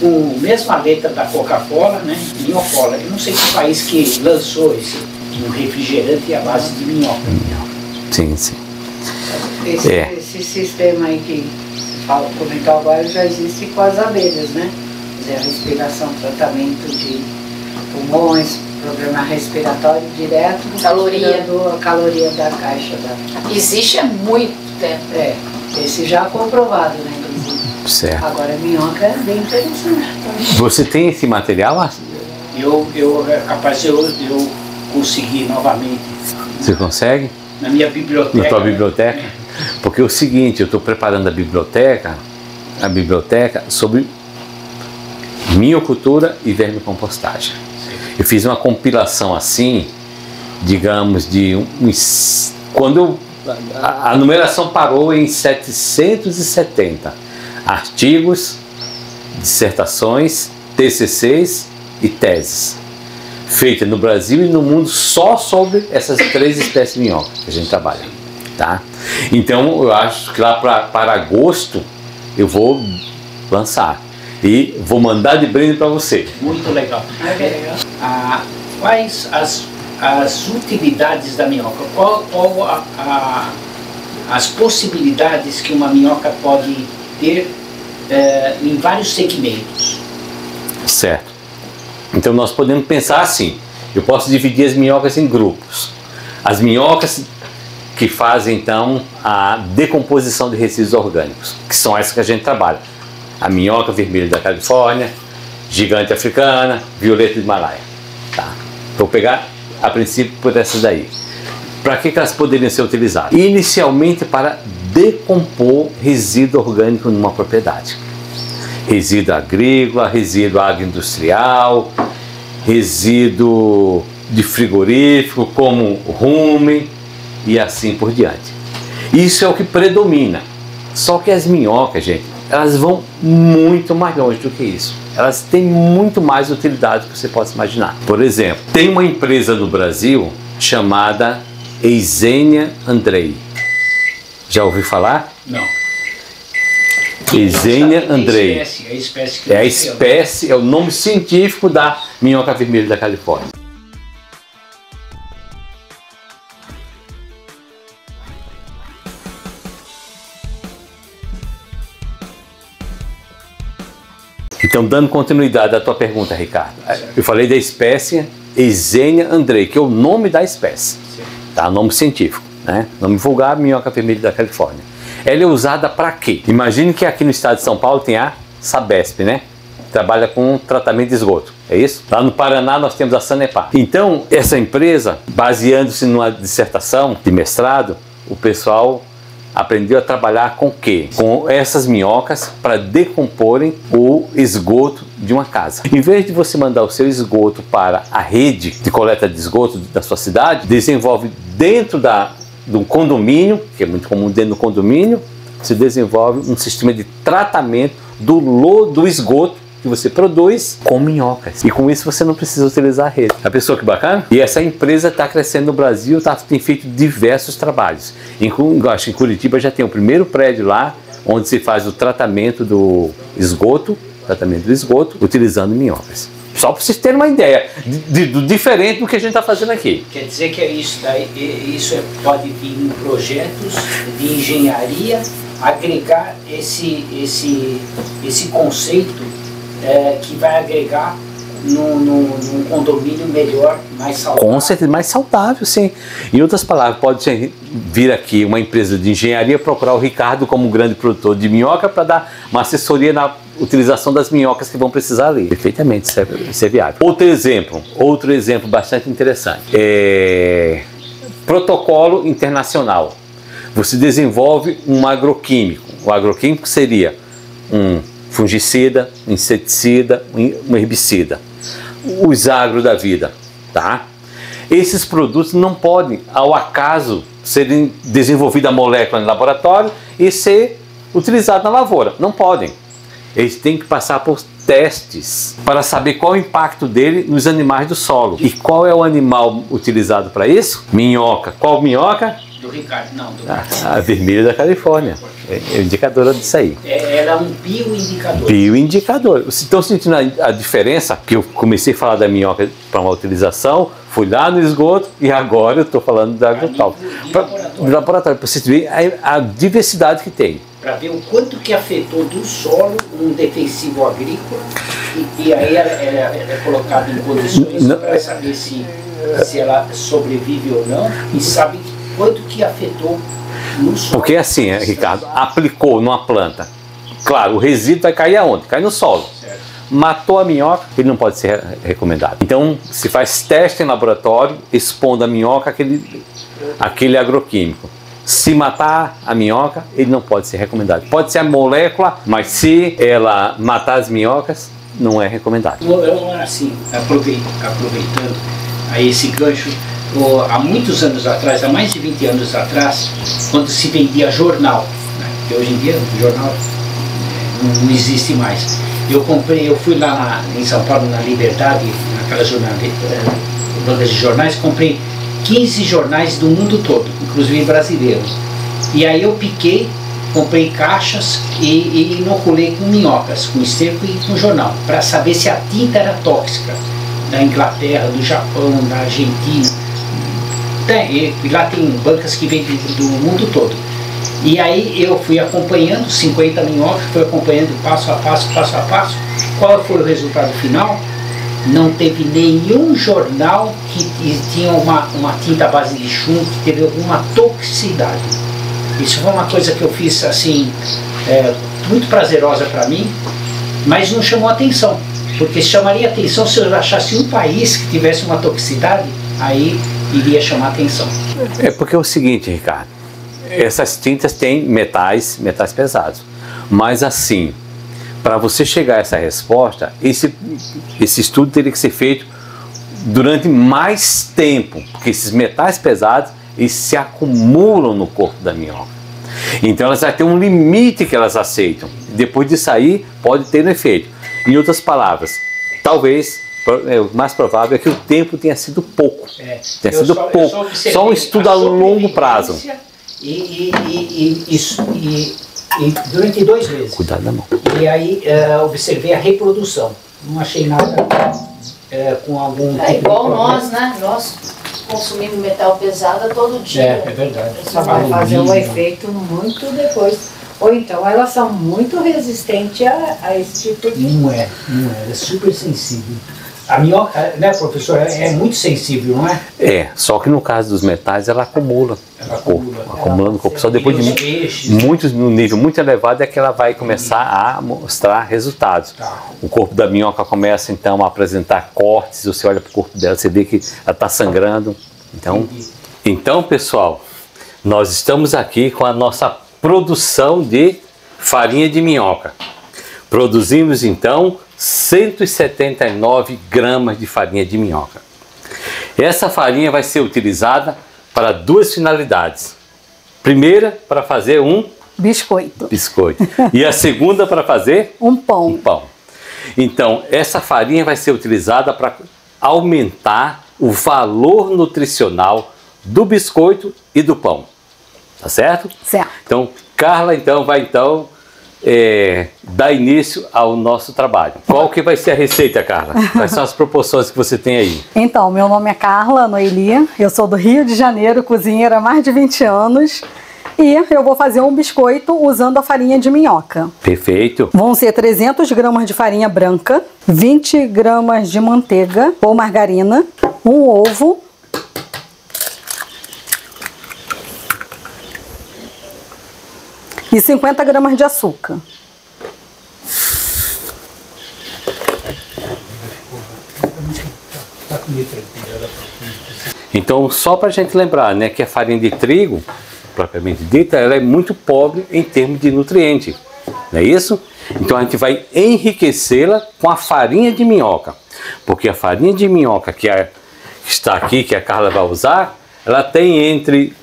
com a mesma letra da Coca-Cola, né? Minhocola. Eu não sei que país que lançou esse um refrigerante à base de minhoca.
Sim, sim.
Esse,
É.
esse sistema aí que você fala, comentou agora já existe com as abelhas, né? Quer dizer, a respiração, tratamento de pulmões, problema respiratório direto,
Caloria.
a caloria da caixa da.
Existe há muito tempo.
É, esse já comprovado, né?
Certo.
Agora a minhoca é bem interessante.
Você tem esse material?
Eu, eu é capaz de eu, eu conseguir novamente
Você consegue?
na minha biblioteca.
Na tua biblioteca? Porque é o seguinte, eu estou preparando a biblioteca a biblioteca sobre miocultura e vermicompostagem. Eu fiz uma compilação assim, digamos, de uns. Quando eu, a, a numeração parou em 770 artigos, dissertações, TCCs e teses, feitas no Brasil e no mundo só sobre essas três espécies de minhoca que a gente trabalha. Tá? Então eu acho que lá para agosto eu vou lançar e vou mandar de brinde para você.
Muito legal. Ah, quais as, as utilidades da minhoca? Qual, qual a, a, as possibilidades que uma minhoca pode ter eh, em vários segmentos?
Certo. Então nós podemos pensar assim: eu posso dividir as minhocas em grupos. As minhocas que fazem então a decomposição de resíduos orgânicos, que são essas que a gente trabalha. A minhoca vermelha da Califórnia, gigante africana, violeta de Himalaia. Tá? Vou pegar a princípio por essas daí. Para que, que elas poderiam ser utilizadas? Inicialmente para decompor resíduo orgânico numa propriedade. Resíduo agrícola, resíduo agroindustrial, resíduo de frigorífico, como rumen e assim por diante. Isso é o que predomina. Só que as minhocas, gente, elas vão muito mais longe do que isso. Elas têm muito mais utilidade do que você possa imaginar. Por exemplo, tem uma empresa no Brasil chamada Eisenia Andrei. Já ouviu falar?
Não.
Eisenia Andrei.
É a espécie, é a espécie
É é o nome científico da minhoca vermelha da Califórnia. Então, dando continuidade à tua pergunta, Ricardo, eu falei da espécie Eisenia andrei, que é o nome da espécie, tá? Nome científico, né? Nome vulgar, minhoca vermelha da Califórnia. Ela é usada para quê? Imagine que aqui no estado de São Paulo tem a Sabesp, né? Trabalha com tratamento de esgoto, é isso? Lá no Paraná nós temos a Sanepar. Então, essa empresa, baseando-se numa dissertação de mestrado, o pessoal aprendeu a trabalhar com quê? Com essas minhocas para decomporem o esgoto de uma casa. Em vez de você mandar o seu esgoto para a rede de coleta de esgoto da sua cidade, desenvolve dentro da, do condomínio, que é muito comum dentro do condomínio, se desenvolve um sistema de tratamento do lodo do esgoto que você produz com minhocas. E com isso você não precisa utilizar a rede. A pessoa que bacana? E essa empresa está crescendo no Brasil, tá, tem feito diversos trabalhos. Em, acho que em Curitiba já tem o primeiro prédio lá, onde se faz o tratamento do esgoto, tratamento do esgoto, utilizando minhocas. Só para vocês terem uma ideia de- de- do diferente do que a gente está fazendo aqui.
Quer dizer que é isso, daí, e- isso é- pode vir em projetos de engenharia, agregar esse, esse, esse conceito é, que vai agregar num, num- num condomínio melhor, mais saudável.
Com certeza, mais saudável, sim. Em outras palavras, pode ser- vir aqui uma empresa de engenharia procurar o Ricardo como um grande produtor de minhoca para dar uma assessoria na utilização das minhocas que vão precisar ali. Perfeitamente, isso é, isso é viável. Outro exemplo, outro exemplo bastante interessante. É protocolo internacional. Você desenvolve um agroquímico. O agroquímico seria um fungicida, um inseticida, um herbicida. Os agro da vida, tá? Esses produtos não podem, ao acaso, serem desenvolvida a molécula em laboratório e ser utilizado na lavoura. Não podem. Eles têm que passar por testes para saber qual é o impacto dele nos animais do solo. E qual é o animal utilizado para isso? Minhoca. Qual minhoca?
Do Ricardo, não. Do
A, a vermelha da Califórnia. É, é indicadora disso aí.
É, ela é um bioindicador.
Bioindicador. Vocês estão sentindo a, a diferença? Que eu comecei a falar da minhoca para uma utilização, fui lá no esgoto e agora eu estou falando da agrotal.
de laboratório,
para vocês verem a, a diversidade que tem.
Para ver o quanto que afetou do solo um defensivo agrícola e, e aí ela, ela- ela é colocada em condições para saber se, se ela sobrevive ou não e sabe quanto que afetou no solo.
Porque assim, é, Ricardo, aplicou numa planta. Claro, o resíduo vai cair aonde? Cai no solo.
Certo.
Matou a minhoca, ele não pode ser re- recomendado. Então, se faz teste em laboratório, expondo a minhoca àquele, àquele agroquímico. Se matar a minhoca, ele não pode ser recomendado. Pode ser a molécula, mas se ela matar as minhocas, não é recomendado.
Eu, assim, aprovei- aproveitando aí esse gancho, há muitos anos atrás, há mais de 20 anos atrás, quando se vendia jornal, né, que hoje em dia o jornal eh, não, existe mais. Eu comprei, eu fui lá em São Paulo, na Liberdade, naquela jornal, eh, de jornais, comprei 15 jornais do mundo todo, inclusive brasileiros. E aí eu piquei, comprei caixas e, e inoculei com minhocas, com esterco e com jornal, para saber se a tinta era tóxica. Da Inglaterra, do Japão, da Argentina. Tem, e- lá tem bancas que do, do mundo todo. E aí eu fui acompanhando, 50 minhocas, fui acompanhando passo a passo, passo a passo. Qual foi o resultado final? Não teve nenhum jornal que tinha uma, uma tinta à base de chumbo que teve alguma toxicidade. Isso foi uma coisa que eu fiz assim, é, muito prazerosa para mim, mas não chamou atenção. Porque chamaria atenção se eu achasse um país que tivesse uma toxicidade, aí iria chamar atenção.
É porque é o seguinte, Ricardo. Essas tintas têm metais, metais pesados. Mas assim, para você chegar a essa resposta, esse, esse estudo teria que ser feito durante mais tempo, porque esses metais pesados eles se acumulam no corpo da minhoca. Então elas vão ter um limite que elas aceitam. Depois de sair, pode ter um efeito. Em outras palavras, talvez, é, o mais provável é que o tempo tenha sido pouco.
É,
Tenha sido
só-
pouco. Só um estudo a longo prazo.
E, e, e, e, isso- durante dois meses.
Cuidado da mão.
E aí eh, observei a reprodução. Não achei nada eh, com algum
É
tipo
igual nós, né? Nós consumimos metal pesado todo dia.
É, é verdade.
Só vai fazer um efeito muito depois. Ou então elas são muito resistentes a, a esse tipo de.
Não é, não é, é super sensível. A minhoca, né, professor, é, é muito sensível, não é?
É, só que no caso dos metais ela acumula
Ela
no corpo,
acumula.
acumula no corpo. Só depois de
peixes.
muitos, no nível muito elevado é que ela vai começar a mostrar resultados.
Tá.
O corpo da minhoca começa então a apresentar cortes, você olha para o corpo dela, você vê que ela está sangrando. Então, então, pessoal, nós estamos aqui com a nossa produção de farinha de minhoca. Produzimos então 179 gramas de farinha de minhoca. Essa farinha vai ser utilizada para duas finalidades. Primeira, para fazer um
Biscoito.
biscoito. E a segunda, para fazer
Um
um
pão.
pão. Então, essa farinha vai ser utilizada para aumentar o valor nutricional do biscoito e do pão. Tá certo?
Certo.
Então, Carla então vai então é, dar início ao nosso trabalho. Qual que vai ser a receita, Carla? Quais são as proporções que você tem aí?
Então, meu nome é Carla Noeli, eu sou do Rio de Janeiro, cozinheira há mais de 20 anos. E eu vou fazer um biscoito usando a farinha de minhoca.
Perfeito.
Vão ser 300 gramas de farinha branca, 20 gramas de manteiga ou margarina, um ovo, e 50 gramas de açúcar.
Então, só para a gente lembrar, né, que a farinha de trigo, propriamente dita, ela é muito pobre em termos de nutriente, não é isso? Então a gente vai enriquecê-la com a farinha de minhoca, porque a farinha de minhoca que, a- que está aqui, que a Carla vai usar, ela tem entre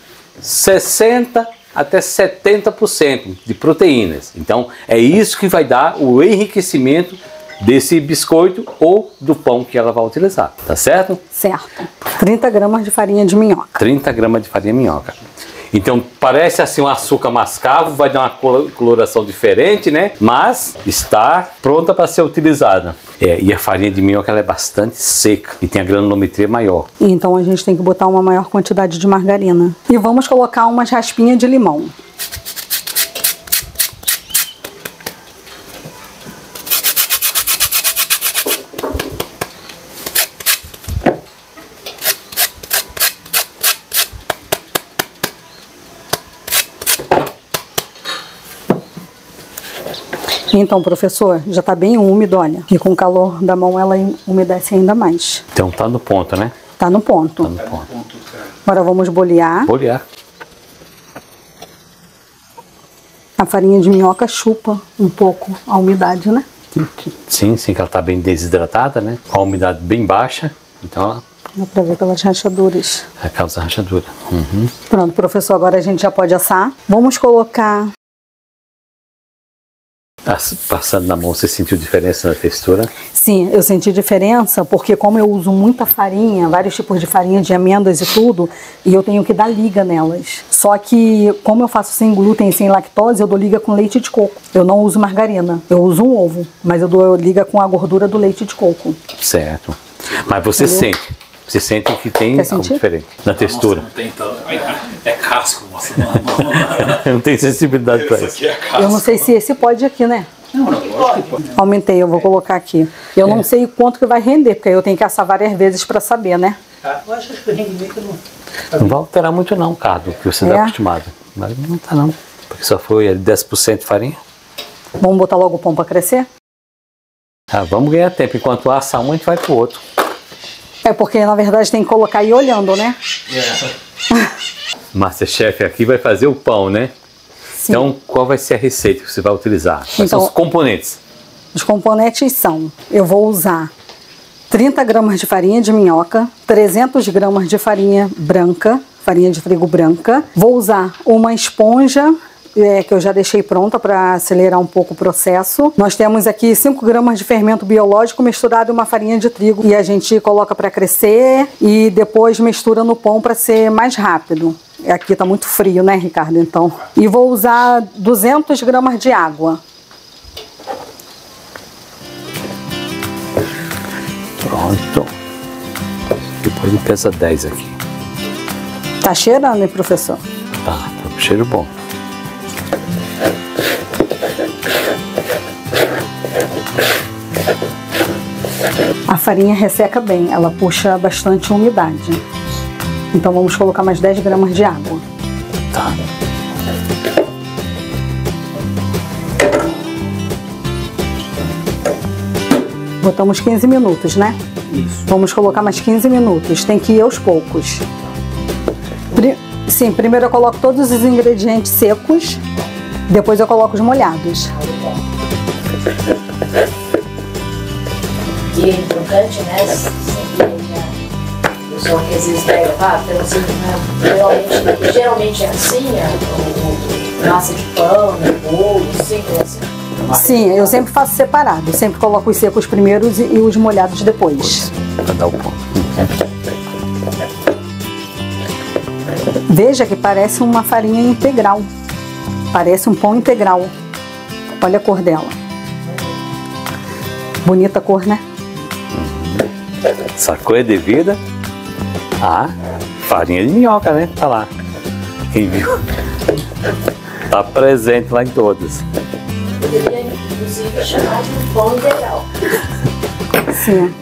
60 até 70% de proteínas. Então é isso que vai dar o enriquecimento desse biscoito ou do pão que ela vai utilizar, tá certo?
Certo. 30 gramas de farinha de minhoca.
30 gramas de farinha minhoca. Então parece assim um açúcar mascavo, vai dar uma colo- coloração diferente, né? Mas está pronta para ser utilizada. É, e a farinha de minhoca ela é bastante seca e tem a granulometria maior.
Então a gente tem que botar uma maior quantidade de margarina. E vamos colocar umas raspinhas de limão. Então, professor, já está bem úmido, olha. E com o calor da mão ela umedece ainda mais.
Então tá no ponto, né?
Tá no ponto.
Tá no ponto.
Agora vamos bolear.
Olhar.
A farinha de minhoca chupa um pouco a umidade, né?
Sim, sim, que ela está bem desidratada, né? Com a umidade bem baixa. Então ela
Dá pra ver pelas rachaduras.
ela causa rachadura. Uhum.
Pronto, professor, agora a gente já pode assar. Vamos colocar.
As- Passando na mão, você sentiu diferença na textura?
Sim, eu senti diferença porque, como eu uso muita farinha, vários tipos de farinha de amêndoas e tudo, e eu tenho que dar liga nelas. Só que, como eu faço sem glúten e sem lactose, eu dou liga com leite de coco. Eu não uso margarina. Eu uso um ovo, mas eu dou liga com a gordura do leite de coco.
Certo. Mas você
Entendeu?
sente. Você sente que tem
Quer
algo
sentir?
diferente na textura.
Não tem tanto. É casco, nossa. Não, não, não.
não tem sensibilidade para
Isso é casco.
Eu não sei se esse pode aqui, né?
Não, não, pode.
Aumentei, eu vou colocar aqui. Eu não sei quanto que vai render, porque aí eu tenho que assar várias vezes para saber, né?
Tá? Eu acho que o rendimento não.
Não vai alterar muito não, cara, do que você está
É?
acostumado. Mas não tá não. Porque só foi ali 10% de farinha.
Vamos botar logo o pão para crescer?
Ah, vamos ganhar tempo. Enquanto assa um, a gente vai pro outro.
É porque, na verdade, tem que colocar aí olhando, né?
Masterchef aqui vai fazer o pão, né?
Sim.
Então, qual vai ser a receita que você vai utilizar? Quais
Então-
são os componentes?
Os componentes são: eu vou usar 30 gramas de farinha de minhoca, 300 gramas de farinha branca, farinha de trigo branca. Vou usar uma esponja. É, que eu já deixei pronta para acelerar um pouco o processo. Nós temos aqui 5 gramas de fermento biológico misturado em uma farinha de trigo e a gente coloca para crescer e depois mistura no pão para ser mais rápido. Aqui tá muito frio, né, Ricardo? Então, e vou usar 200 gramas de água.
Pronto. Depois ele pesa 10 aqui.
Tá cheirando, hein, professor?
Tá, tá com cheiro bom.
A farinha resseca bem, ela puxa bastante umidade. Então vamos colocar mais 10 gramas de água.
Tá.
Botamos 15 minutos, né?
Isso.
Vamos colocar mais 15 minutos. Tem que ir aos poucos. Sim, primeiro eu coloco todos os ingredientes secos, depois eu coloco os molhados.
E é importante, né? Sempre, o pessoal que às vezes pega, assim, né, geralmente, geralmente é assim, é, massa de pão, né, bolo, sempre é assim.
Sim, eu sempre faço separado. Sempre coloco os secos primeiros e, e os molhados depois.
Pra dar o ponto.
Veja que parece uma farinha integral. Parece um pão integral. Olha a cor dela. Bonita cor, né?
Essa cor é devida à farinha de minhoca, né? Tá lá. Quem viu? Tá presente lá em todas.
Poderia, inclusive, chamar de pão integral,
Sim.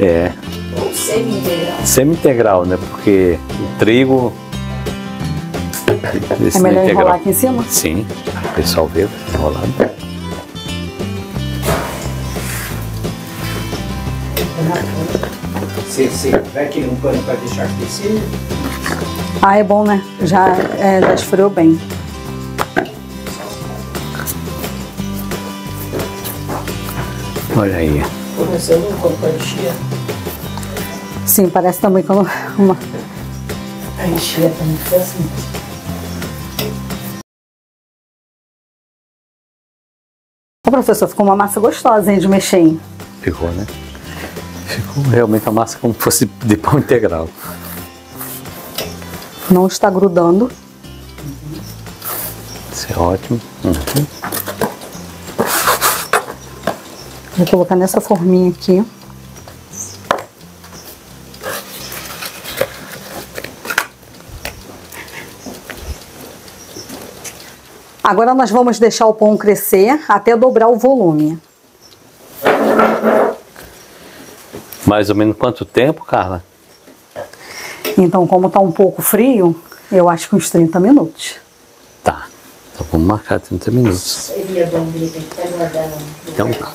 É,
ou semi-integral.
semi-integral, né? Porque o trigo.
É melhor
integral.
enrolar aqui em cima?
Sim, o pessoal vê enrolando.
Você, você vai querer um pano para deixar crescer?
Ah, é bom, né? Já, é, já esfriou bem.
Olha aí.
Começando com a enchia.
Sim, parece também como uma.
A enchia também foi assim.
Professor, ficou uma massa gostosa, hein, de mexer. hein?
Ficou, né? Ficou realmente a massa como se fosse de pão integral.
Não está grudando.
Isso é ótimo. Uhum.
Vou colocar nessa forminha aqui. Agora nós vamos deixar o pão crescer até dobrar o volume.
Mais ou menos quanto tempo, Carla?
Então, como está um pouco frio, eu acho que uns 30 minutos.
Tá. Então vamos marcar 30 minutos. Então tá.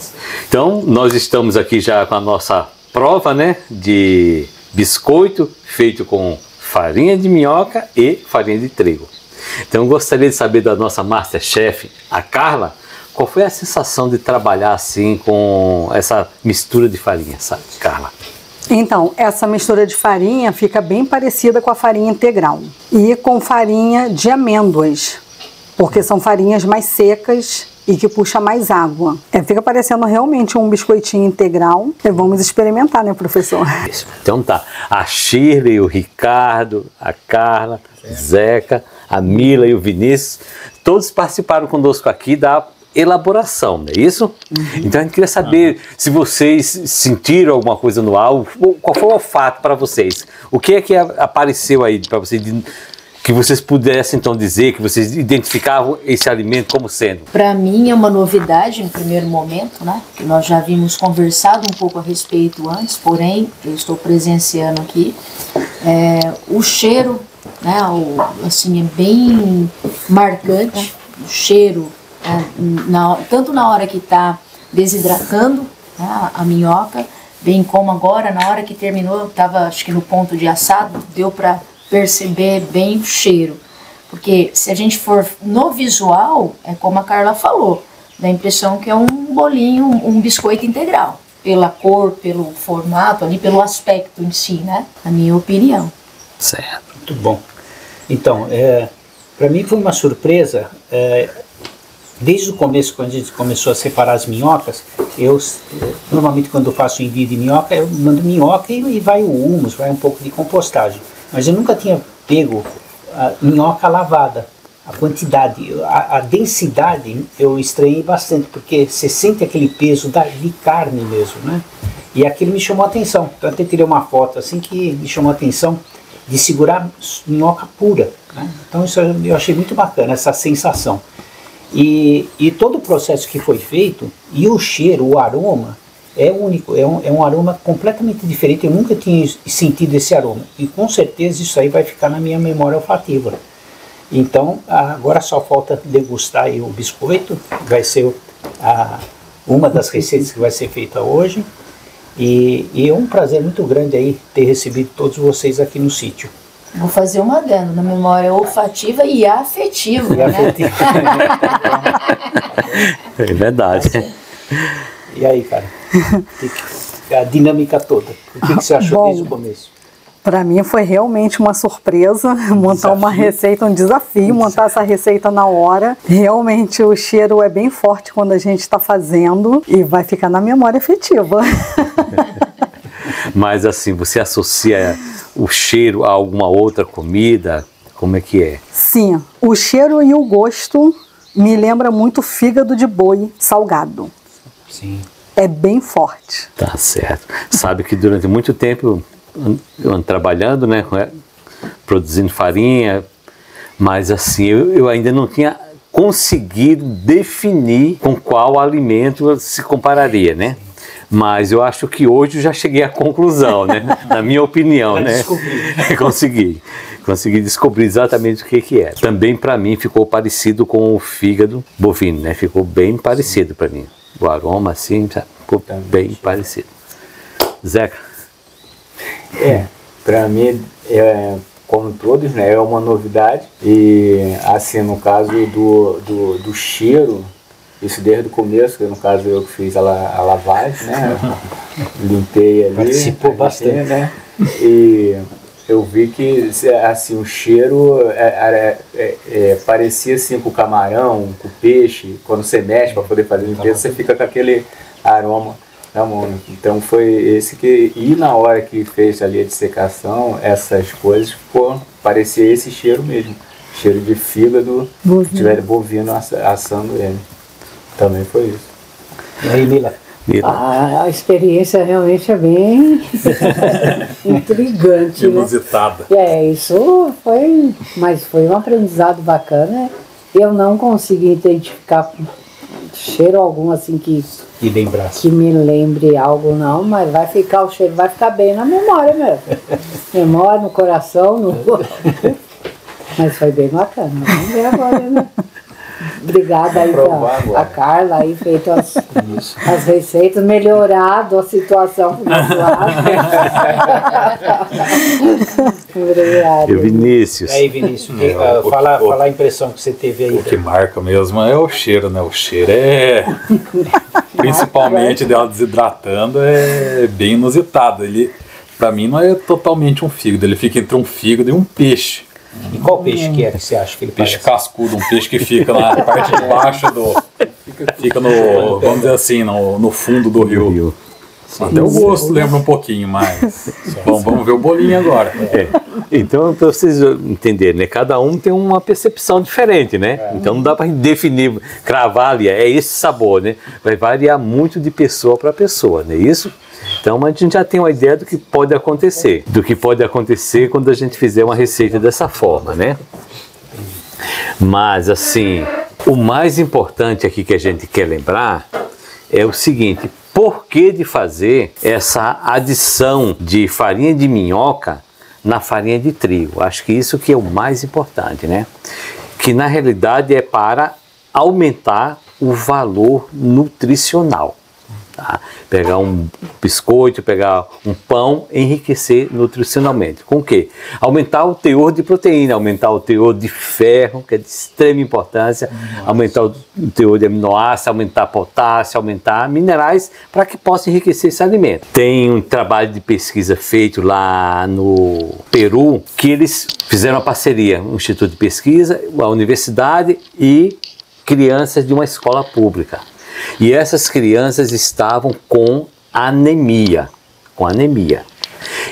Então nós estamos aqui já com a nossa prova, né? De biscoito feito com farinha de minhoca e farinha de trigo. Então eu gostaria de saber da nossa Masterchef, a Carla, qual foi a sensação de trabalhar assim com essa mistura de farinha, sabe, Carla?
Então, essa mistura de farinha fica bem parecida com a farinha integral e com farinha de amêndoas, porque são farinhas mais secas e que puxa mais água. É, fica parecendo realmente um biscoitinho integral. E vamos experimentar, né, professor?
Isso. Então tá, a Shirley, o Ricardo, a Carla, Zeca, a Mila e o Vinícius, todos participaram conosco aqui da elaboração, não é isso? Então a gente queria saber se vocês sentiram alguma coisa no ar, qual foi o olfato para vocês? O que é que apareceu aí para vocês de- que vocês pudessem então dizer que vocês identificavam esse alimento como sendo?
Para mim é uma novidade no primeiro momento, né? Que nós já vimos conversado um pouco a respeito antes, porém eu estou presenciando aqui. É, o cheiro, né? O, assim, é bem marcante. O cheiro, é, na- tanto na hora que está desidratando né, a, minhoca, bem como agora, na hora que terminou, estava acho que no ponto de assado, deu para perceber bem o cheiro. Porque se a gente for no visual, é como a Carla falou, dá a impressão que é um bolinho, um biscoito integral. Pela cor, pelo formato, ali, pelo aspecto em si, né? Na minha opinião.
Certo.
Muito bom. Então, é, para mim foi uma surpresa. é, desde o começo, quando a gente começou a separar as minhocas, eu normalmente quando eu faço envio de minhoca, eu mando minhoca e, e vai o humus, vai um pouco de compostagem. Mas eu nunca tinha pego minhoca lavada. A quantidade, a, a densidade eu estranhei bastante, porque você sente aquele peso da, de carne mesmo, né? E aquilo me chamou a atenção. Então, até tirei uma foto assim que me chamou a atenção de segurar minhoca pura. Né? Então isso eu achei muito bacana, essa sensação. E, e todo o processo que foi feito, e o cheiro, o aroma, é único, é um, é um aroma completamente diferente. Eu nunca tinha sentido esse aroma. E com certeza isso aí vai ficar na minha memória olfativa. Então agora só falta degustar o biscoito, vai ser a, uma das receitas que vai ser feita hoje. E, e é um prazer muito grande aí ter recebido todos vocês aqui no sítio.
Vou fazer um adendo na memória olfativa e afetiva,
E
né?
afetivo.
É verdade.
E aí, cara? A dinâmica toda. O que, que você achou
Bom.
desde o começo?
Para mim foi realmente uma surpresa montar uma
Desafio.
receita, um desafio, montar essa receita na hora. Realmente o cheiro é bem forte quando a gente está fazendo e vai ficar na memória afetiva.
Mas assim, você associa o cheiro a alguma outra comida? Como é que é?
Sim, o cheiro e o gosto me lembra muito fígado de boi salgado.
Sim.
É bem forte.
Tá certo. Sabe que durante muito tempo eu ando- trabalhando, né, é, produzindo farinha, mas assim, eu, eu ainda não tinha conseguido definir com qual alimento se compararia, né? Mas eu acho que hoje eu já cheguei à conclusão, né? Na minha opinião, né? Consegui. Consegui descobrir exatamente o que que é. Também para mim ficou parecido com o fígado bovino, né? Ficou bem parecido para mim. O aroma assim, sabe? ficou bem parecido. Zeca,
É, pra mim, é, como todos, né, é uma novidade. E assim, no caso do, do, do cheiro, isso desde o começo, que no caso eu que fiz a, la- a lavagem, né? Limpei ali.
Participou
limpei,
bastante.
né? E eu vi que assim, o cheiro é, é, é, é, parecia assim com o camarão, com o peixe. Quando você mexe para poder fazer a limpeza, você fica com aquele aroma na mão. Então foi esse que. E na hora que fez ali a dissecação, essas coisas, ficou, parecia esse cheiro mesmo. Cheiro de fígado,
Bovino.
tiver bovino assa- assando ele. Também foi isso.
E aí, Mila?
Mira,
A, a experiência realmente é bem intrigante, né?
Inusitada.
É, isso foi, mas foi um aprendizado bacana. Eu não consegui identificar cheiro algum assim que,
E lembrança.
que me lembre algo não, mas vai ficar o cheiro, vai ficar bem na memória mesmo. memória, no coração, no Mas foi bem bacana. Vamos ver agora, né? Obrigada aí pra, a Carla aí feito as, as receitas, melhorado a situação familiar. Obrigada.
E Vinícius.
E aí, Vinícius,
É,
ah,
o-
fala,
o-
fala a impressão que você teve aí.
O que marca mesmo é o cheiro, né? O cheiro é. Principalmente dela desidratando, é bem inusitado. Ele, pra mim, não é totalmente um fígado, ele fica entre um fígado e um peixe.
E qual peixe que é que você acha que ele
Peixe
parece?
cascudo, um peixe que fica na parte de baixo do. Fica no, vamos dizer assim, no, no fundo do rio. Até o gosto lembra um pouquinho, mas. Bom, vamos ver o bolinho agora.
É. Então, para vocês entenderem, né? cada um tem uma percepção diferente, né? Então não dá para definir, cravar ali, é esse sabor, né? Vai variar muito de pessoa para pessoa, não é isso? Então a gente já tem uma ideia do que pode acontecer, do que pode acontecer quando a gente fizer uma receita dessa forma, né? Mas assim, o mais importante aqui que a gente quer lembrar é o seguinte: por que de fazer essa adição de farinha de minhoca na farinha de trigo? Acho que isso que é o mais importante, né? Que na realidade é para aumentar o valor nutricional. Tá? Pegar um biscoito, pegar um pão, enriquecer nutricionalmente. Com o quê? Aumentar o teor de proteína, aumentar o teor de ferro, que é de extrema importância, aumentar o teor de aminoácidos, aumentar potássio, aumentar minerais, para que possa enriquecer esse alimento. Tem um trabalho de pesquisa feito lá no Peru, que eles fizeram uma parceria, um instituto de pesquisa, a universidade e crianças de uma escola pública. E essas crianças estavam com anemia, com anemia.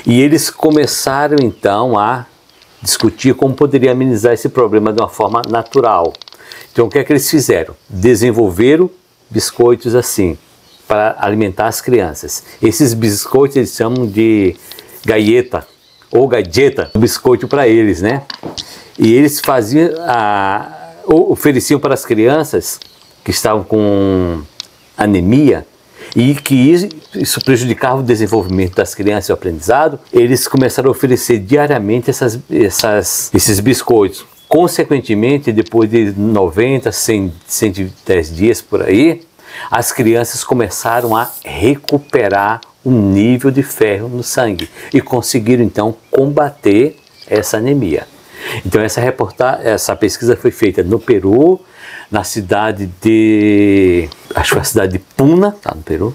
E eles começaram então a discutir como poderia amenizar esse problema de uma forma natural. Então o que é que eles fizeram? Desenvolveram biscoitos assim para alimentar as crianças. Esses biscoitos eles chamam de galleta ou galleta, biscoito para eles, né? E eles faziam a, ou ofereciam para as crianças que estavam com anemia e que isso, prejudicava o desenvolvimento das crianças e o aprendizado, eles começaram a oferecer diariamente essas, essas, esses biscoitos. Consequentemente, depois de 90, 100, 110 dias por aí, as crianças começaram a recuperar o nível de ferro no sangue e conseguiram então combater essa anemia. Então essa essa pesquisa foi feita no Peru, na cidade de, acho que a cidade de Puna, tá no Peru,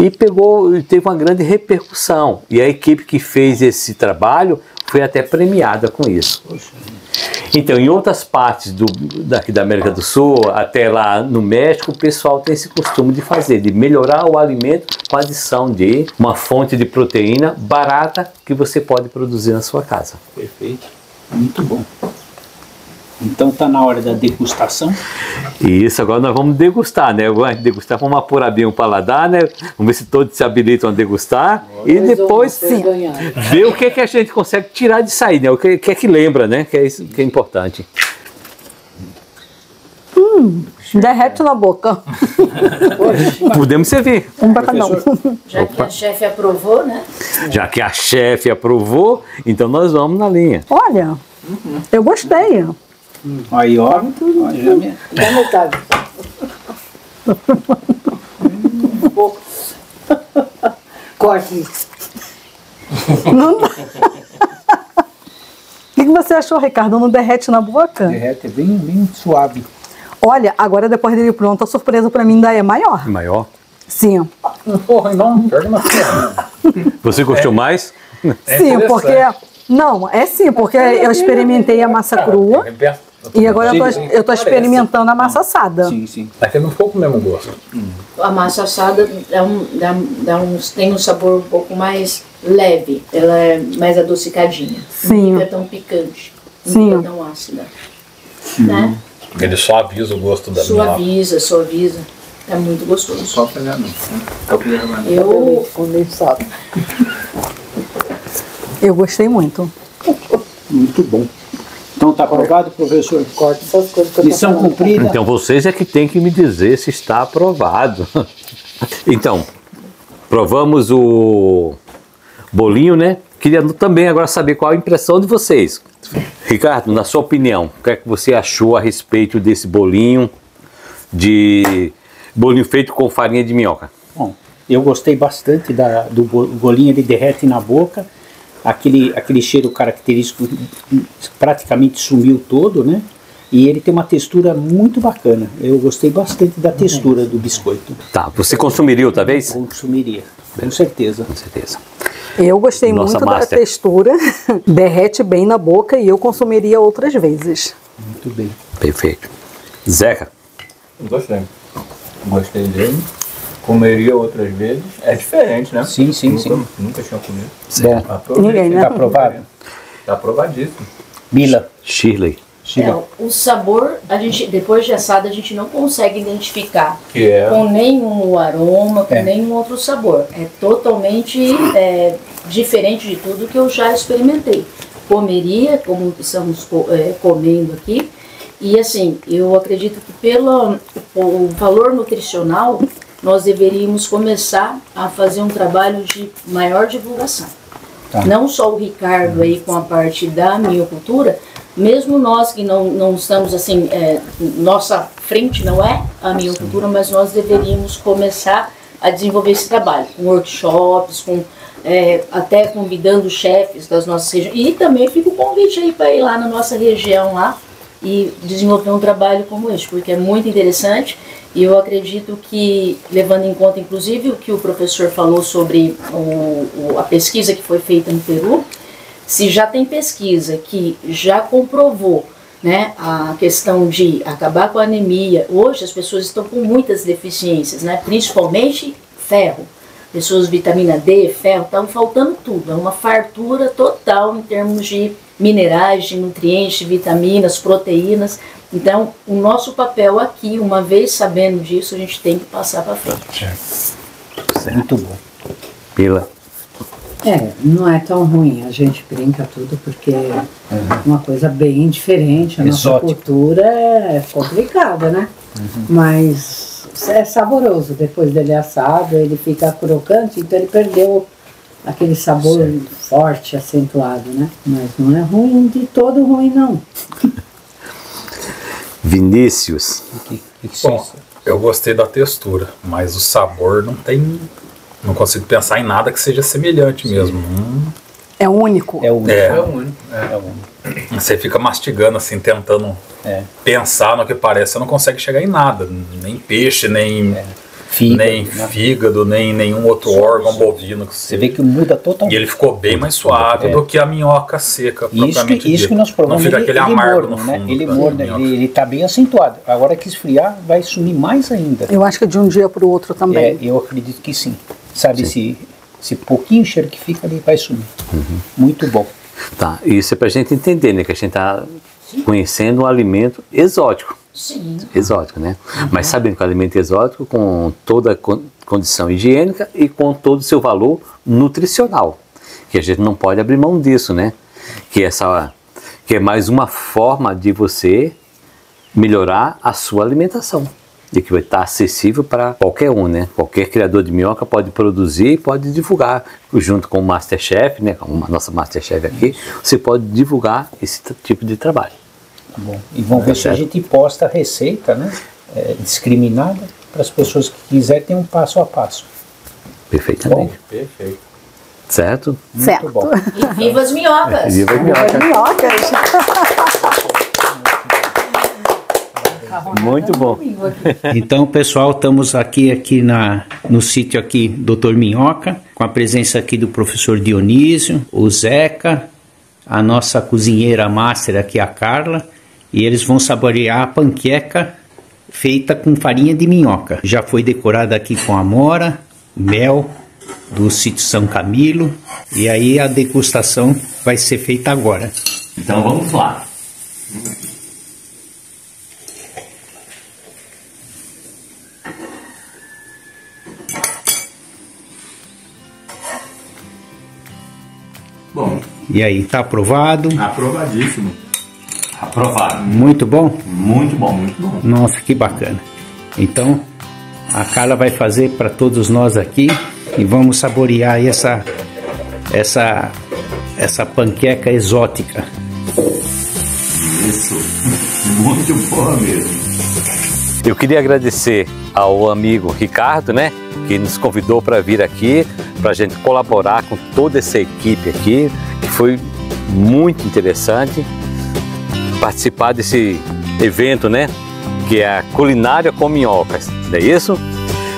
e pegou, e teve uma grande repercussão. E a equipe que fez esse trabalho foi até premiada com isso. Então, em outras partes do, daqui da América do Sul, até lá no México, o pessoal tem esse costume de fazer, de melhorar o alimento com a adição de uma fonte de proteína barata que você pode produzir na sua casa.
Perfeito. Muito bom. Então tá na hora da degustação.
E isso agora nós vamos degustar, né? Vamos degustar, vamos apurar bem o paladar, né? Vamos ver se todos se habilitam a degustar. E depois
ganharam.
ver o que, é que a gente consegue tirar de sair, né? O que, que é que lembra, né? Que é isso que é importante.
Derrete na boca.
Podemos servir.
Um pra cada um.
Já que a chefe aprovou, né?
Já que a chefe aprovou, então nós vamos na linha.
Olha, eu gostei.
Aí, ó. ó, já me-
Dá metade. Corte.
Não dá. O que, que você achou, Ricardo? Não derrete na boca?
Derrete, é bem, bem suave.
Olha, agora depois dele pronto, a surpresa pra mim ainda é maior.
Maior.
Sim.
Porra, não, uma.
Você gostou mais?
sim, porque. Não, é sim, porque eu experimentei a massa crua e agora eu tô, eu tô experimentando a massa assada.
Sim, sim.
Aqui não ficou com o mesmo gosto.
A massa assada dá um, dá, dá um, tem um sabor um pouco mais leve. Ela é mais adocicadinha.
Sim.
Não fica tão picante. Não
Sim.
fica tão ácida. Né?
Ele só avisa o gosto da.
Suaviza, suaviza. É muito gostoso.
Só pegar não.
Eu,
Condensado.
Eu gostei muito.
Muito bom. Então tá aprovado, professor?
Corte essas coisas que eu falando.
cumprida.
Então vocês é que tem que me dizer se está aprovado. Então, provamos o bolinho, né? Queria também agora saber qual a impressão de vocês. Ricardo, na sua opinião, o que é que você achou a respeito desse bolinho? de bolinho feito com farinha de minhoca?
Bom, eu gostei bastante da, do bo- bolinho, ele derrete na boca, aquele, aquele cheiro característico praticamente sumiu todo, né? E ele tem uma textura muito bacana. Eu gostei bastante da textura do biscoito.
Tá, você consumiria outra vez?
Consumiria, com certeza.
Com certeza.
Eu gostei
Nossa,
muito
Master.
da textura, derrete bem na boca e eu consumiria outras vezes.
Muito bem.
Perfeito. Zeca,
Gostei. Gostei dele. Comeria outras vezes. É diferente, né?
Sim, sim,
nunca,
sim.
Nunca tinha comido.
Bom,
Aprovei.
Ninguém, né?
tá aprovado?
Tá aprovadíssimo.
Mila,
Shirley.
Sheila.
É, o sabor, a gente, depois de assado, a gente não consegue identificar
Que é.
com nenhum aroma, com
É.
nenhum outro sabor. É totalmente é, diferente de tudo que eu já experimentei. Comeria, como estamos é, comendo aqui, e assim, eu acredito que pelo o valor nutricional, nós deveríamos começar a fazer um trabalho de maior divulgação.
Tá.
Não só o Ricardo aí com a parte da miocultura, mesmo nós que não, não estamos assim, é, nossa frente não é a miocultura, mas nós deveríamos começar a desenvolver esse trabalho, com workshops, com é, até convidando chefes das nossas regiões. E também fica o convite aí para ir lá na nossa região lá e desenvolver um trabalho como este, porque é muito interessante e eu acredito que, levando em conta inclusive o que o professor falou sobre o- o- a pesquisa que foi feita no Peru, se já tem pesquisa que já comprovou né, a questão de acabar com a anemia, hoje as pessoas estão com muitas deficiências, né, principalmente ferro. Pessoas vitamina D, ferro, estão faltando tudo. É uma fartura total em termos de minerais, de nutrientes, vitaminas, proteínas. Então, o nosso papel aqui, uma vez sabendo disso, a gente tem que passar para frente.
Muito bom.
Pila.
É, não é tão ruim. A gente brinca tudo porque é uma coisa bem diferente. A nossa
Exótico.
cultura é complicada, né? Mas é saboroso. Depois dele assado, ele fica crocante, então ele perdeu aquele sabor forte, acentuado, né? Mas não é ruim de todo ruim, não.
Vinícius.
Bom, eu gostei da textura, mas o sabor não tem. Não consigo pensar em nada que seja semelhante mesmo. Hum,
É único.
É o único.
É.
É o único.
É o único.
você fica mastigando assim, tentando
É.
pensar no que parece, você não consegue chegar em nada. Nem peixe, nem,
Fígado,
nem
né?
fígado, nem nenhum outro órgão bovino. Que
Você vê que muda totalmente.
E ele ficou bem mais suave
É.
do que a minhoca seca,
Isso, que, isso que nós provamos.
Não fica
ele,
aquele
ele
amargo
morno,
no
né?
fundo.
Ele
da
morno, ele, ele tá bem acentuado. Agora que esfriar, vai sumir mais ainda.
Eu acho que de um dia para o outro também.
É, eu acredito que sim. Sabe, esse, esse pouquinho cheiro que fica ali vai sumir.
Uhum.
Muito bom.
Tá, isso é pra gente entender, né? Que a gente tá conhecendo um alimento exótico.
Sim.
Exótico, né? Mas sabendo que é um alimento exótico com toda a con- condição higiênica e com todo o seu valor nutricional. Que a gente não pode abrir mão disso, né? Que, essa, que é mais uma forma de você melhorar a sua alimentação. E que vai estar acessível para qualquer um, né? Qualquer criador de minhoca pode produzir e pode divulgar. Junto com o Masterchef, né? Com a nossa Masterchef aqui, você pode divulgar esse tipo de trabalho.
Bom. E vamos ver se a gente posta a receita, né? É, discriminada para as pessoas que quiserem ter um passo a passo.
Perfeitamente.
Perfeito.
Certo?
Muito
Certo.
bom.
E viva as minhocas!
Viva a minhoca.
Minhocas.
Muito bom.
Então, pessoal, estamos aqui aqui na no sítio aqui Dr. Minhoca, com a presença aqui do professor Dionísio, o Zeca, a nossa cozinheira master aqui a Carla, e eles vão saborear a panqueca feita com farinha de minhoca. Já foi decorada aqui com amora, mel do sítio São Camilo, e aí a degustação vai ser feita agora.
Então vamos lá.
Bom,
E aí, tá aprovado?
aprovadíssimo.
Aprovado.
Muito bom?
Muito bom, muito bom.
Nossa, que bacana. Então, a Carla vai fazer para todos nós aqui e vamos saborear essa essa essa panqueca exótica.
Isso. Muito boa mesmo. Eu queria agradecer ao amigo Ricardo, né, que nos convidou para vir aqui, para a gente colaborar com toda essa equipe aqui, que foi muito interessante participar desse evento, né, que é a culinária com minhocas, não é isso?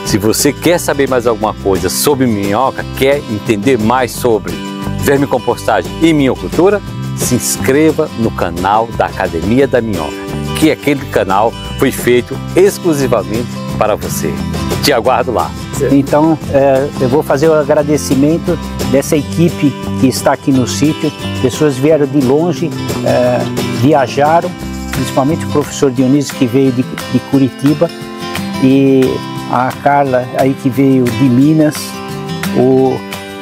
Se você quer saber mais alguma coisa sobre minhoca, quer entender mais sobre vermicompostagem e minhocultura, se inscreva no canal da Academia da Minhoca, que aquele canal foi feito exclusivamente para você. Te aguardo lá.
Então, é, eu vou fazer o agradecimento dessa equipe que está aqui no sítio. Pessoas vieram de longe, é, viajaram, principalmente o professor Dionísio que veio de, de Curitiba e a Carla aí que veio de Minas, o,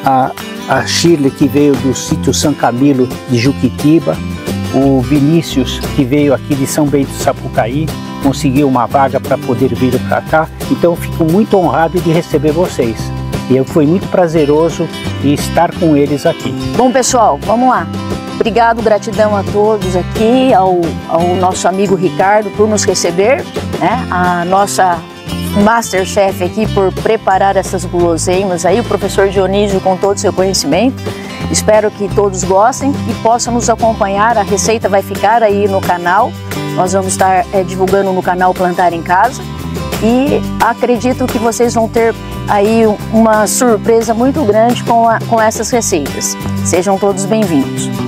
a, a Shirley que veio do sítio São Camilo de Juquitiba, o Vinícius que veio aqui de São Bento do Sapucaí, conseguiu uma vaga para poder vir para cá. Então fico muito honrado de receber vocês. E foi muito prazeroso estar com eles aqui.
Bom pessoal, vamos lá. Obrigado, gratidão a todos aqui, ao, ao nosso amigo Ricardo por nos receber, né? a nossa Masterchef aqui por preparar essas guloseimas aí, o professor Dionísio com todo o seu conhecimento. Espero que todos gostem e possam nos acompanhar. A receita vai ficar aí no canal. Nós vamos estar é, divulgando no canal Plantar em Casa. E acredito que vocês vão ter aí uma surpresa muito grande com, a, com essas receitas. Sejam todos bem-vindos.